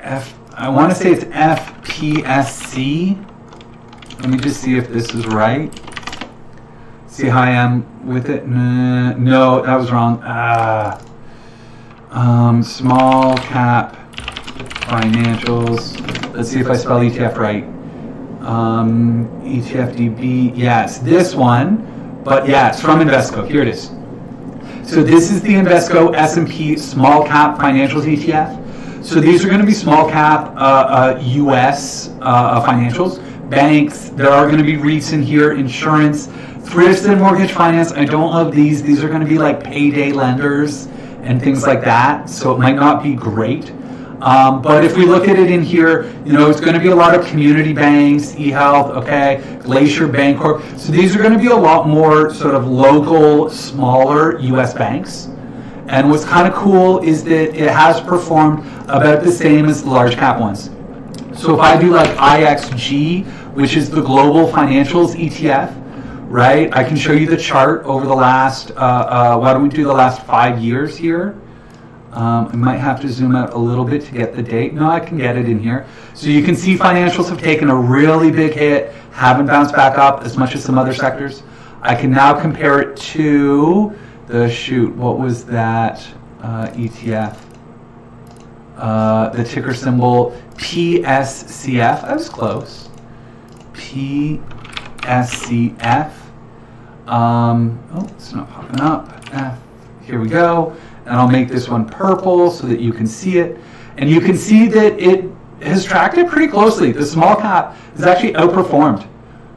F. I want to say it's FPSC. Let me just see if this is right. See how I am with it? No, that was wrong. Ah. Um, small cap financials. Let's see if I spell ETF right. Um, ETFDB. Yes, this one but yeah, it's from Invesco. Here it is. So this is the Invesco S&P Small Cap Financials ETF. So these are going to be small cap uh, uh, U.S. Uh, financials, banks. There are going to be REITs in here, insurance, thrifts and mortgage finance. I don't love these. These are going to be like payday lenders and things like that. So it might not be great. Um, but if we look at it in here, you know, it's going to be a lot of community banks, eHealth, okay, Glacier Bancorp. So these are going to be a lot more sort of local, smaller U.S. banks. And what's kind of cool is that it has performed about the same as the large cap ones. So if I do like IXG, which is the global financials ETF, right? I can show you the chart over the last, uh, uh, why don't we do the last five years here? Um, I might have to zoom out a little bit to get the date. No, I can get it in here. So you can see financials have taken a really big hit, haven't bounced back up as much as some other sectors. I can now compare it to the shoot. What was that uh, ETF? Uh, the ticker symbol PSCF. I was close. PSCF. Um, oh, it's not popping up. F. Here we go and I'll make this one purple so that you can see it. And you can see that it has tracked it pretty closely. The small cap has actually outperformed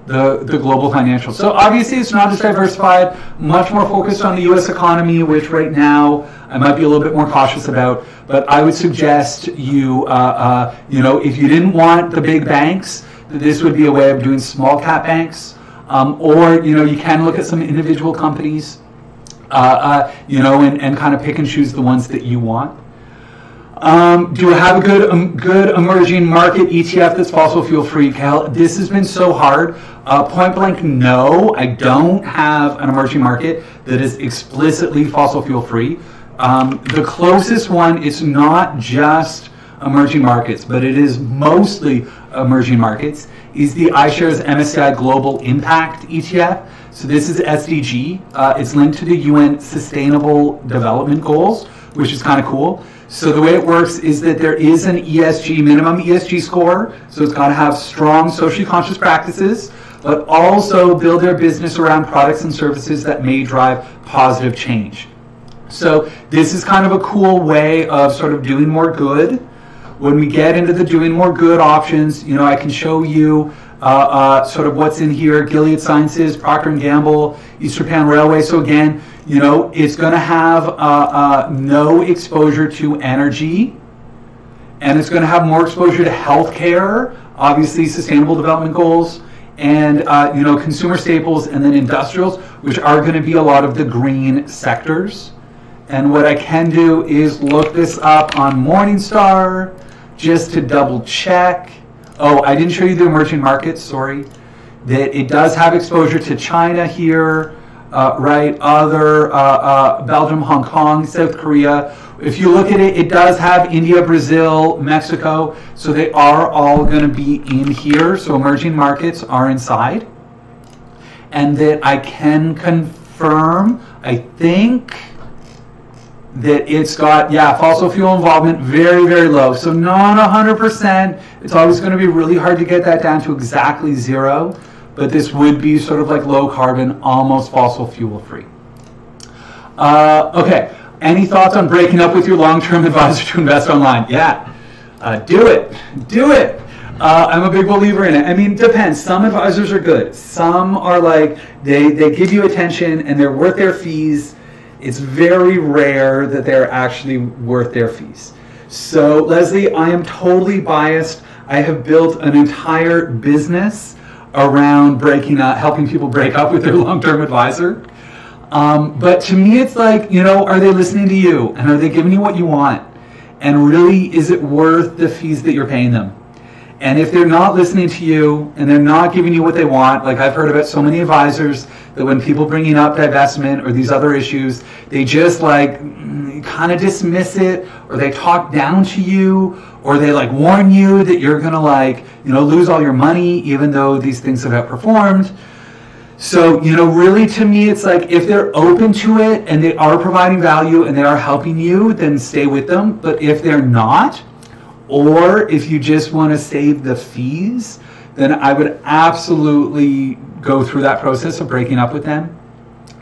the, the global financials. So obviously it's not as diversified, much more focused on the US economy, which right now I might be a little bit more cautious about. But I would suggest you, uh, uh, you know, if you didn't want the big banks, this would be a way of doing small cap banks. Um, or, you know, you can look at some individual companies uh, uh, you know, and, and kind of pick and choose the ones that you want. Um, do you have a good um, good emerging market ETF that's fossil fuel free, Cal? This has been so hard. Uh, point blank, no, I don't have an emerging market that is explicitly fossil fuel free. Um, the closest one is not just emerging markets, but it is mostly emerging markets, is the iShares MSCI Global Impact ETF. So this is SDG. Uh, it's linked to the UN Sustainable Development Goals, which is kind of cool. So the way it works is that there is an ESG minimum ESG score. So it's got to have strong socially conscious practices, but also build their business around products and services that may drive positive change. So this is kind of a cool way of sort of doing more good. When we get into the doing more good options, you know, I can show you uh, uh, sort of what's in here. Gilead Sciences, Procter & Gamble, East Japan Railway. So again, you know, it's going to have uh, uh, no exposure to energy, and it's going to have more exposure to healthcare, obviously sustainable development goals, and uh, you know, consumer staples, and then industrials, which are going to be a lot of the green sectors. And what I can do is look this up on Morningstar just to double check. Oh, I didn't show you the emerging markets, sorry. That it does have exposure to China here, uh, right? Other, uh, uh, Belgium, Hong Kong, South Korea. If you look at it, it does have India, Brazil, Mexico. So they are all going to be in here. So emerging markets are inside. And that I can confirm, I think that it's got, yeah, fossil fuel involvement very, very low. So not 100%. It's always going to be really hard to get that down to exactly zero, but this would be sort of like low carbon, almost fossil fuel free. Uh, okay, any thoughts on breaking up with your long-term advisor to invest online? Yeah, uh, do it, do it. Uh, I'm a big believer in it. I mean, depends. Some advisors are good. Some are like they they give you attention and they're worth their fees it's very rare that they're actually worth their fees. So, Leslie, I am totally biased. I have built an entire business around breaking up, helping people break up with their long-term advisor. Um, but to me, it's like, you know, are they listening to you? And are they giving you what you want? And really, is it worth the fees that you're paying them? And if they're not listening to you and they're not giving you what they want, like I've heard about so many advisors that when people bringing up divestment or these other issues, they just like kind of dismiss it or they talk down to you or they like warn you that you're going to like, you know, lose all your money even though these things have outperformed. So, you know, really to me, it's like if they're open to it and they are providing value and they are helping you, then stay with them. But if they're not, or if you just want to save the fees, then I would absolutely go through that process of breaking up with them.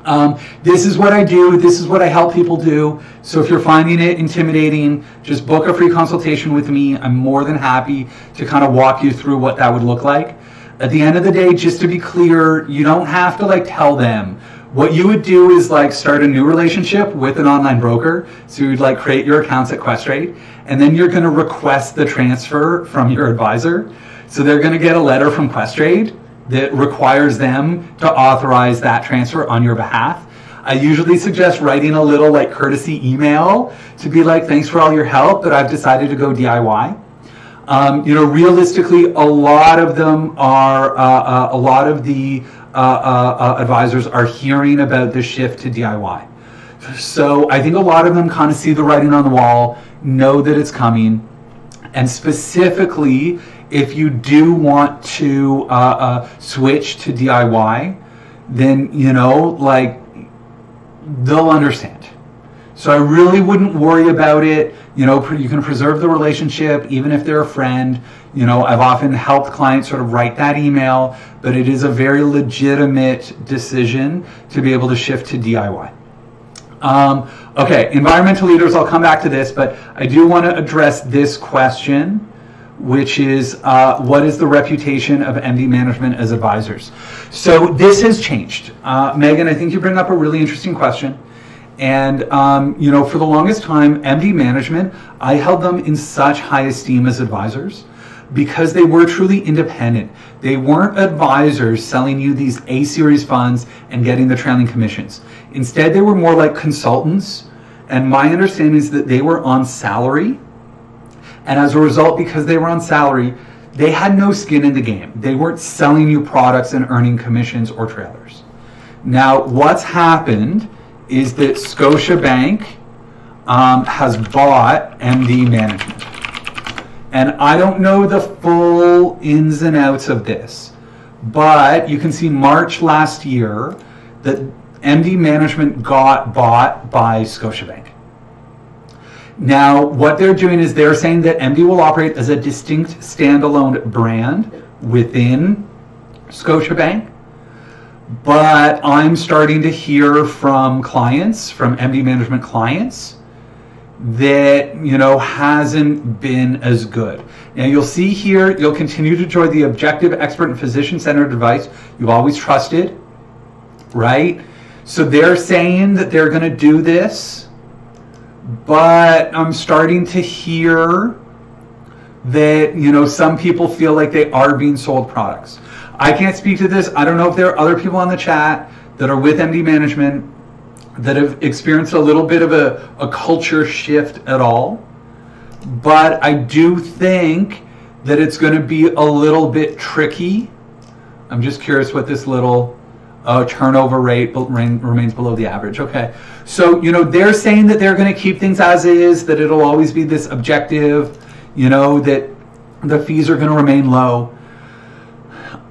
Um, this is what I do. This is what I help people do. So if you're finding it intimidating, just book a free consultation with me. I'm more than happy to kind of walk you through what that would look like. At the end of the day, just to be clear, you don't have to like tell them. What you would do is like start a new relationship with an online broker. So you'd like create your accounts at Questrade, and then you're going to request the transfer from your advisor. So they're going to get a letter from Questrade that requires them to authorize that transfer on your behalf. I usually suggest writing a little like courtesy email to be like, thanks for all your help, but I've decided to go DIY. Um, you know, realistically, a lot of them are, uh, uh, a lot of the uh, uh, uh advisors are hearing about the shift to DIY. So I think a lot of them kind of see the writing on the wall, know that it's coming, and specifically if you do want to uh, uh, switch to DIY, then you know, like they'll understand. So I really wouldn't worry about it. You know, you can preserve the relationship even if they're a friend. You know, I've often helped clients sort of write that email, but it is a very legitimate decision to be able to shift to DIY. Um, okay, environmental leaders, I'll come back to this, but I do want to address this question which is uh, what is the reputation of MD management as advisors? So this has changed. Uh, Megan, I think you bring up a really interesting question. And, um, you know, for the longest time, MD management, I held them in such high esteem as advisors because they were truly independent. They weren't advisors selling you these A series funds and getting the trailing commissions. Instead, they were more like consultants. And my understanding is that they were on salary and as a result, because they were on salary, they had no skin in the game. They weren't selling you products and earning commissions or trailers. Now, what's happened is that Scotiabank um, has bought MD Management. And I don't know the full ins and outs of this, but you can see March last year that MD Management got bought by Scotiabank. Now, what they're doing is they're saying that MD will operate as a distinct standalone brand within Scotiabank. But I'm starting to hear from clients, from MD Management clients, that you know hasn't been as good. Now you'll see here, you'll continue to enjoy the objective, expert, and physician-centered advice you've always trusted, right? So they're saying that they're going to do this, but I'm starting to hear that you know some people feel like they are being sold products. I can't speak to this. I don't know if there are other people on the chat that are with MD Management that have experienced a little bit of a, a culture shift at all. But I do think that it's going to be a little bit tricky. I'm just curious what this little uh, turnover rate remains below the average. Okay. So, you know, they're saying that they're going to keep things as is, that it'll always be this objective, you know, that the fees are going to remain low.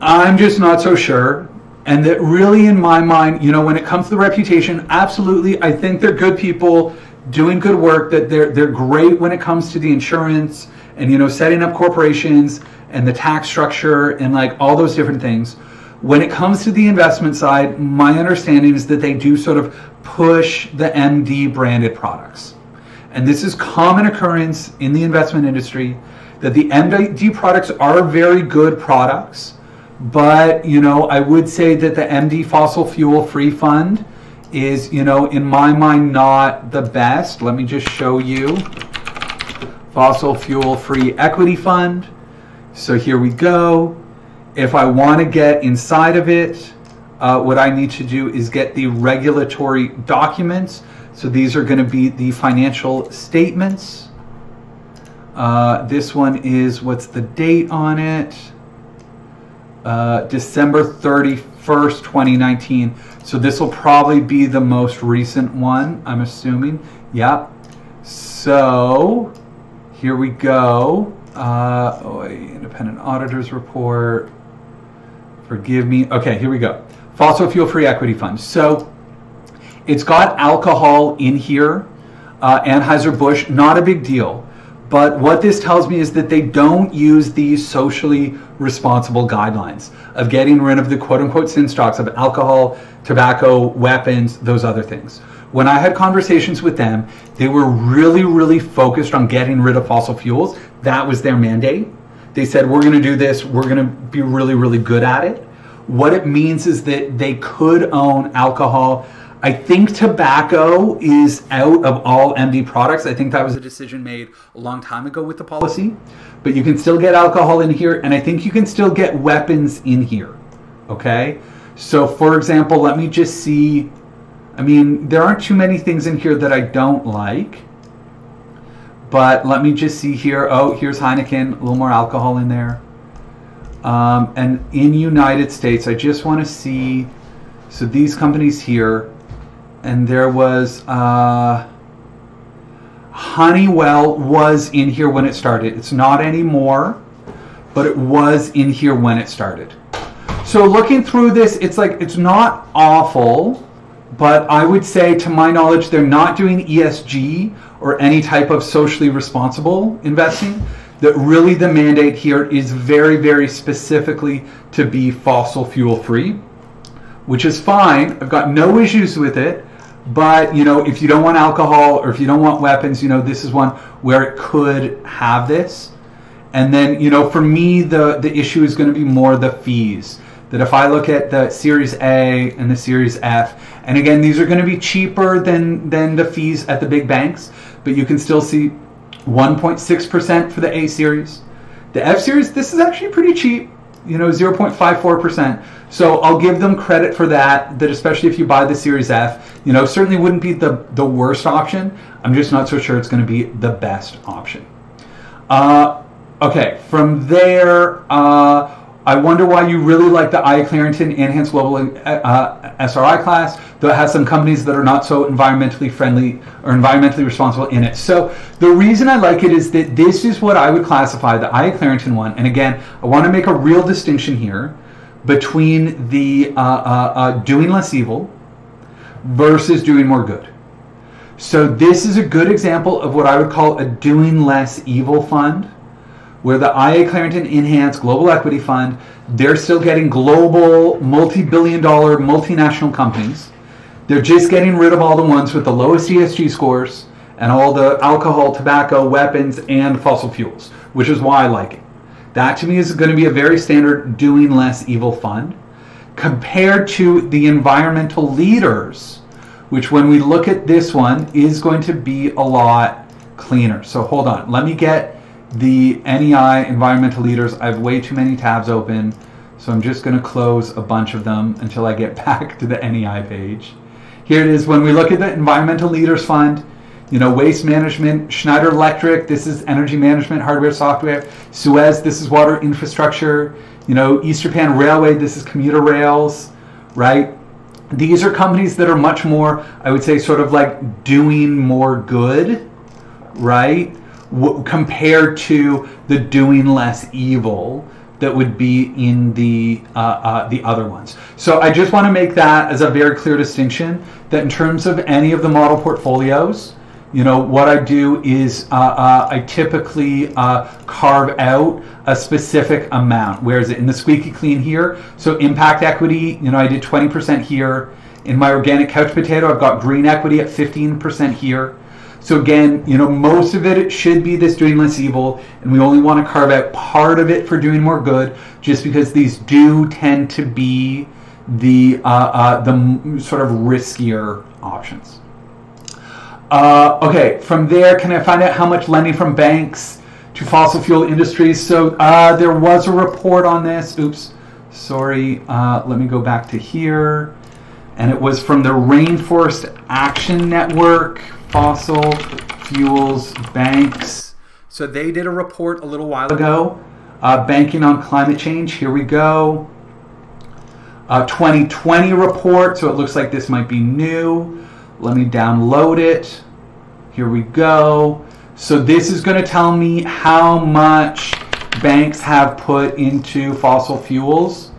I'm just not so sure and that really in my mind you know when it comes to the reputation absolutely i think they're good people doing good work that they're they're great when it comes to the insurance and you know setting up corporations and the tax structure and like all those different things. When it comes to the investment side my understanding is that they do sort of push the md branded products. And this is common occurrence in the investment industry that the md products are very good products but, you know, I would say that the MD fossil fuel free fund is, you know, in my mind, not the best. Let me just show you. Fossil fuel free equity fund. So here we go. If I want to get inside of it, uh, what I need to do is get the regulatory documents. So these are going to be the financial statements. Uh, this one is, what's the date on it? Uh, December 31st, 2019. So this will probably be the most recent one, I'm assuming. Yep. So here we go. Uh, oh, independent auditors report. Forgive me. Okay, here we go. Fossil fuel free equity fund. So it's got alcohol in here. Uh, Anheuser-Busch, not a big deal. But what this tells me is that they don't use these socially responsible guidelines of getting rid of the quote unquote sin stocks of alcohol, tobacco, weapons, those other things. When I had conversations with them, they were really, really focused on getting rid of fossil fuels. That was their mandate. They said, we're going to do this, we're going to be really, really good at it. What it means is that they could own alcohol, I think tobacco is out of all MD products. I think that was a decision made a long time ago with the policy. But you can still get alcohol in here, and I think you can still get weapons in here. Okay? So, for example, let me just see. I mean, there aren't too many things in here that I don't like. But let me just see here. Oh, here's Heineken, a little more alcohol in there. Um, and in United States, I just want to see. So these companies here, and there was uh, Honeywell was in here when it started. It's not anymore, but it was in here when it started. So looking through this, it's like it's not awful, but I would say, to my knowledge, they're not doing ESG or any type of socially responsible investing. That really the mandate here is very, very specifically to be fossil fuel free, which is fine. I've got no issues with it. But you know, if you don't want alcohol or if you don't want weapons, you know, this is one where it could have this. And then, you know, for me, the the issue is going to be more the fees. That if I look at the Series A and the Series F, and again, these are going to be cheaper than than the fees at the big banks, but you can still see 1.6% for the A series. The F series, this is actually pretty cheap you know, 0.54%. So I'll give them credit for that, that especially if you buy the Series F, you know, certainly wouldn't be the, the worst option. I'm just not so sure it's going to be the best option. Uh, okay, from there, uh, I wonder why you really like the IA Clarington Enhanced Global uh, SRI class, though it has some companies that are not so environmentally friendly or environmentally responsible in it. So the reason I like it is that this is what I would classify the I one. And again, I want to make a real distinction here between the uh, uh, uh, doing less evil versus doing more good. So this is a good example of what I would call a doing less evil fund, where the IA Clarington Enhanced Global Equity Fund, they're still getting global, multi-billion dollar multinational companies. They're just getting rid of all the ones with the lowest ESG scores and all the alcohol, tobacco, weapons, and fossil fuels, which is why I like it. That to me is going to be a very standard doing less evil fund compared to the environmental leaders, which when we look at this one is going to be a lot cleaner. So hold on, let me get the NEI environmental leaders. I have way too many tabs open, so I'm just going to close a bunch of them until I get back to the NEI page. Here it is. When we look at the environmental leaders fund, you know, waste management, Schneider Electric, this is energy management, hardware, software. Suez, this is water infrastructure. You know, East Japan Railway, this is commuter rails, right? These are companies that are much more, I would say, sort of like doing more good, right? W- compared to the doing less evil that would be in the uh, uh, the other ones. So I just want to make that as a very clear distinction that in terms of any of the model portfolios, you know, what I do is uh, uh, I typically uh, carve out a specific amount. Where is it? In the squeaky clean here. So impact equity, you know, I did 20% here. In my organic couch potato, I've got green equity at 15% here. So again, you know, most of it should be this doing less evil, and we only want to carve out part of it for doing more good, just because these do tend to be the uh, uh, the sort of riskier options. Uh, okay, from there, can I find out how much lending from banks to fossil fuel industries? So uh, there was a report on this. Oops, sorry. Uh, let me go back to here. And it was from the Rainforest Action Network, Fossil Fuels Banks. So they did a report a little while ago, uh, banking on climate change. Here we go. 2020 report. So it looks like this might be new. Let me download it. Here we go. So this is going to tell me how much banks have put into fossil fuels.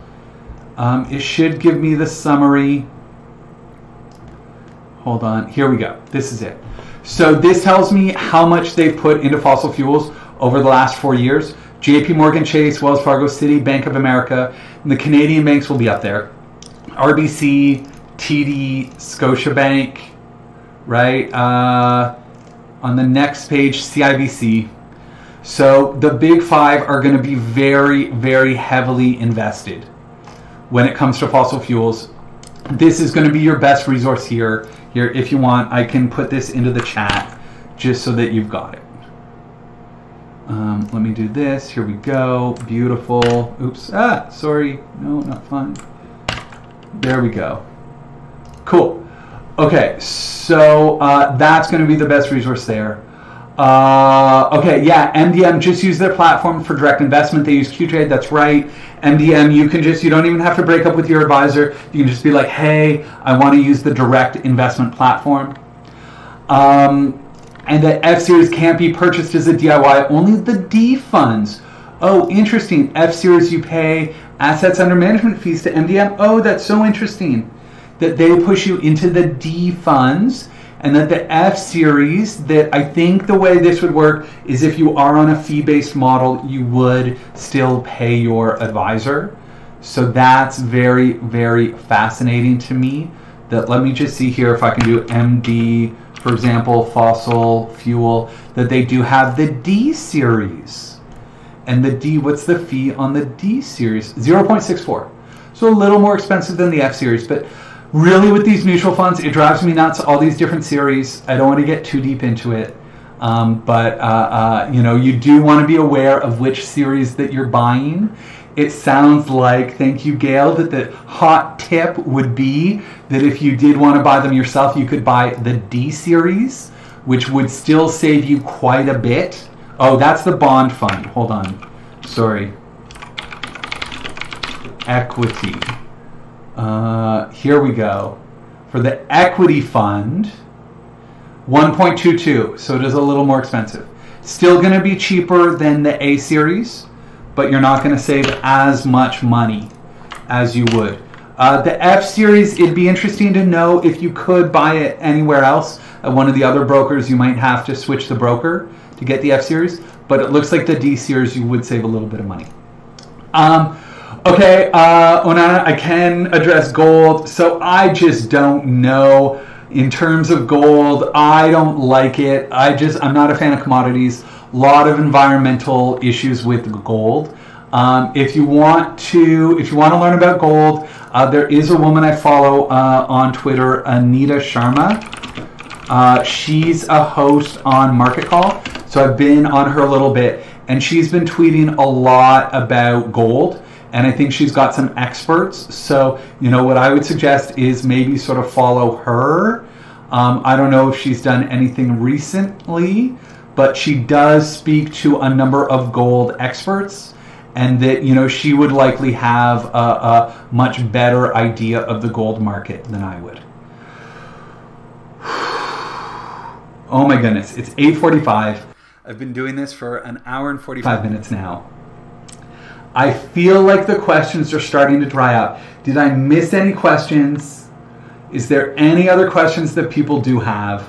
Um, it should give me the summary. Hold on. Here we go. This is it. So this tells me how much they've put into fossil fuels over the last four years. JP Morgan Chase, Wells Fargo Citi, Bank of America, and the Canadian banks will be up there. RBC, TD, Scotiabank, right? Uh, on the next page, CIBC. So the big five are going to be very, very heavily invested when it comes to fossil fuels. This is going to be your best resource here. Here, if you want, I can put this into the chat just so that you've got it. Um, let me do this. Here we go. Beautiful. Oops. Ah, sorry. No, not fine. There we go. Cool. Okay, so uh, that's going to be the best resource there. Uh, okay, yeah, MDM just use their platform for direct investment. They use Qtrade. That's right. MDM, you can just you don't even have to break up with your advisor. You can just be like, hey, I want to use the direct investment platform. Um, and that F series can't be purchased as a DIY. Only the D funds. Oh, interesting. F series you pay assets under management fees to MDM. Oh, that's so interesting that they push you into the D funds and that the F series that I think the way this would work is if you are on a fee-based model you would still pay your advisor. So that's very very fascinating to me that let me just see here if I can do MD for example fossil fuel that they do have the D series. And the D what's the fee on the D series? 0.64 so a little more expensive than the F series but really with these mutual funds, it drives me nuts. All these different series. I don't want to get too deep into it, um, but uh, uh, you know, you do want to be aware of which series that you're buying. It sounds like, thank you, Gail, that the hot tip would be that if you did want to buy them yourself, you could buy the D series, which would still save you quite a bit. Oh, that's the bond fund. Hold on. Sorry. Equity. Uh, here we go. For the equity fund, 1.22, so it is a little more expensive. Still going to be cheaper than the A series, but you're not going to save as much money as you would. Uh, the F series, it'd be interesting to know if you could buy it anywhere else. At one of the other brokers, you might have to switch the broker to get the F series, but it looks like the D series, you would save a little bit of money. Um, okay, uh, Onana, I can address gold. So I just don't know in terms of gold. I don't like it. I just, I'm not a fan of commodities. A lot of environmental issues with gold. Um, if you want to, if you want to learn about gold, uh, there is a woman I follow uh, on Twitter, Anita Sharma. Uh, she's a host on Market Call, so I've been on her a little bit, and she's been tweeting a lot about gold. And I think she's got some experts. So, you know, what I would suggest is maybe sort of follow her. Um, I don't know if she's done anything recently, but she does speak to a number of gold experts and that you know she would likely have a, a, much better idea of the gold market than I would. Oh my goodness, it's 8:45. I've been doing this for an hour and 45 minutes now. I feel like the questions are starting to dry up. Did I miss any questions? Is there any other questions that people do have?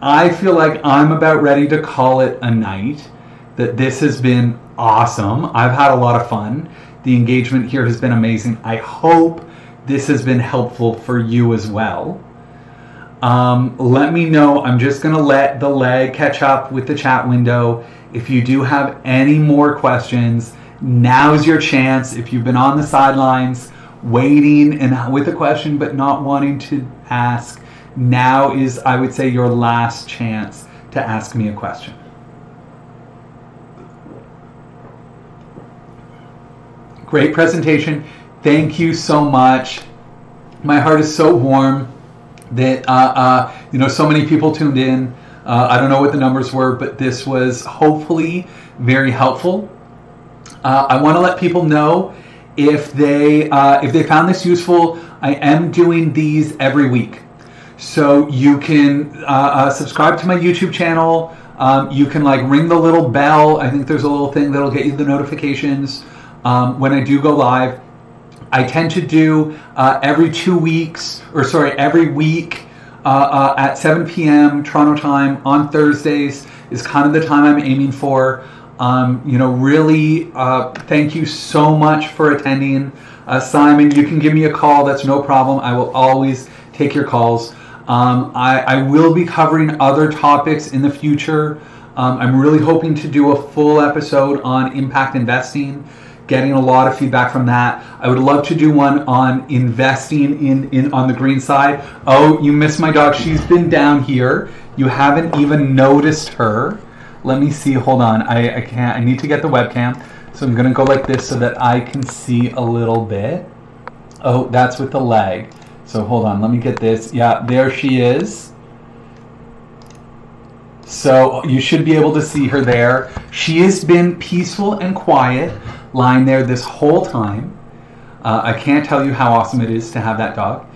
I feel like I'm about ready to call it a night. That this has been awesome. I've had a lot of fun. The engagement here has been amazing. I hope this has been helpful for you as well. Um, let me know. I'm just going to let the leg catch up with the chat window. If you do have any more questions, now's your chance. If you've been on the sidelines waiting and with a question but not wanting to ask, now is, I would say, your last chance to ask me a question. Great presentation. Thank you so much. My heart is so warm that uh, uh, you know so many people tuned in. Uh, I don't know what the numbers were, but this was hopefully very helpful. Uh, I want to let people know if they uh, if they found this useful. I am doing these every week, so you can uh, subscribe to my YouTube channel. Um, you can like ring the little bell. I think there's a little thing that'll get you the notifications um, when I do go live. I tend to do uh, every two weeks, or sorry, every week uh, uh, at 7 p.m. Toronto time on Thursdays is kind of the time I'm aiming for. Um, you know, really, uh, thank you so much for attending. Uh, Simon, you can give me a call. That's no problem. I will always take your calls. Um, I, I, will be covering other topics in the future. Um, I'm really hoping to do a full episode on impact investing getting a lot of feedback from that. I would love to do one on investing in, in on the green side. Oh, you missed my dog. She's been down here. You haven't even noticed her. Let me see. Hold on. I, I can't. I need to get the webcam. So I'm gonna go like this so that I can see a little bit. Oh, that's with the leg. So hold on. Let me get this. Yeah, there she is. So you should be able to see her there. She has been peaceful and quiet lying there this whole time. Uh, I can't tell you how awesome it is to have that dog.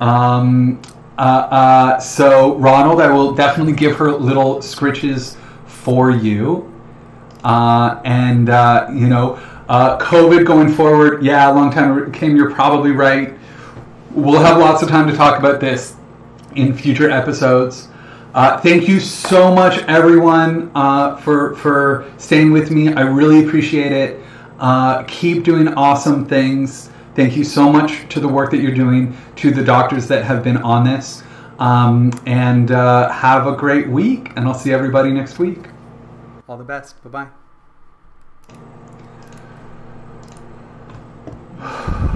Um, uh, uh, so, Ronald, I will definitely give her little scritches for you. Uh, and, uh, you know, uh, COVID going forward, yeah, a long time came, you're probably right. We'll have lots of time to talk about this in future episodes. Uh, thank you so much, everyone, uh, for for staying with me. I really appreciate it. Uh, keep doing awesome things. Thank you so much to the work that you're doing, to the doctors that have been on this. Um, and uh, have a great week, and I'll see everybody next week. All the best. Bye bye.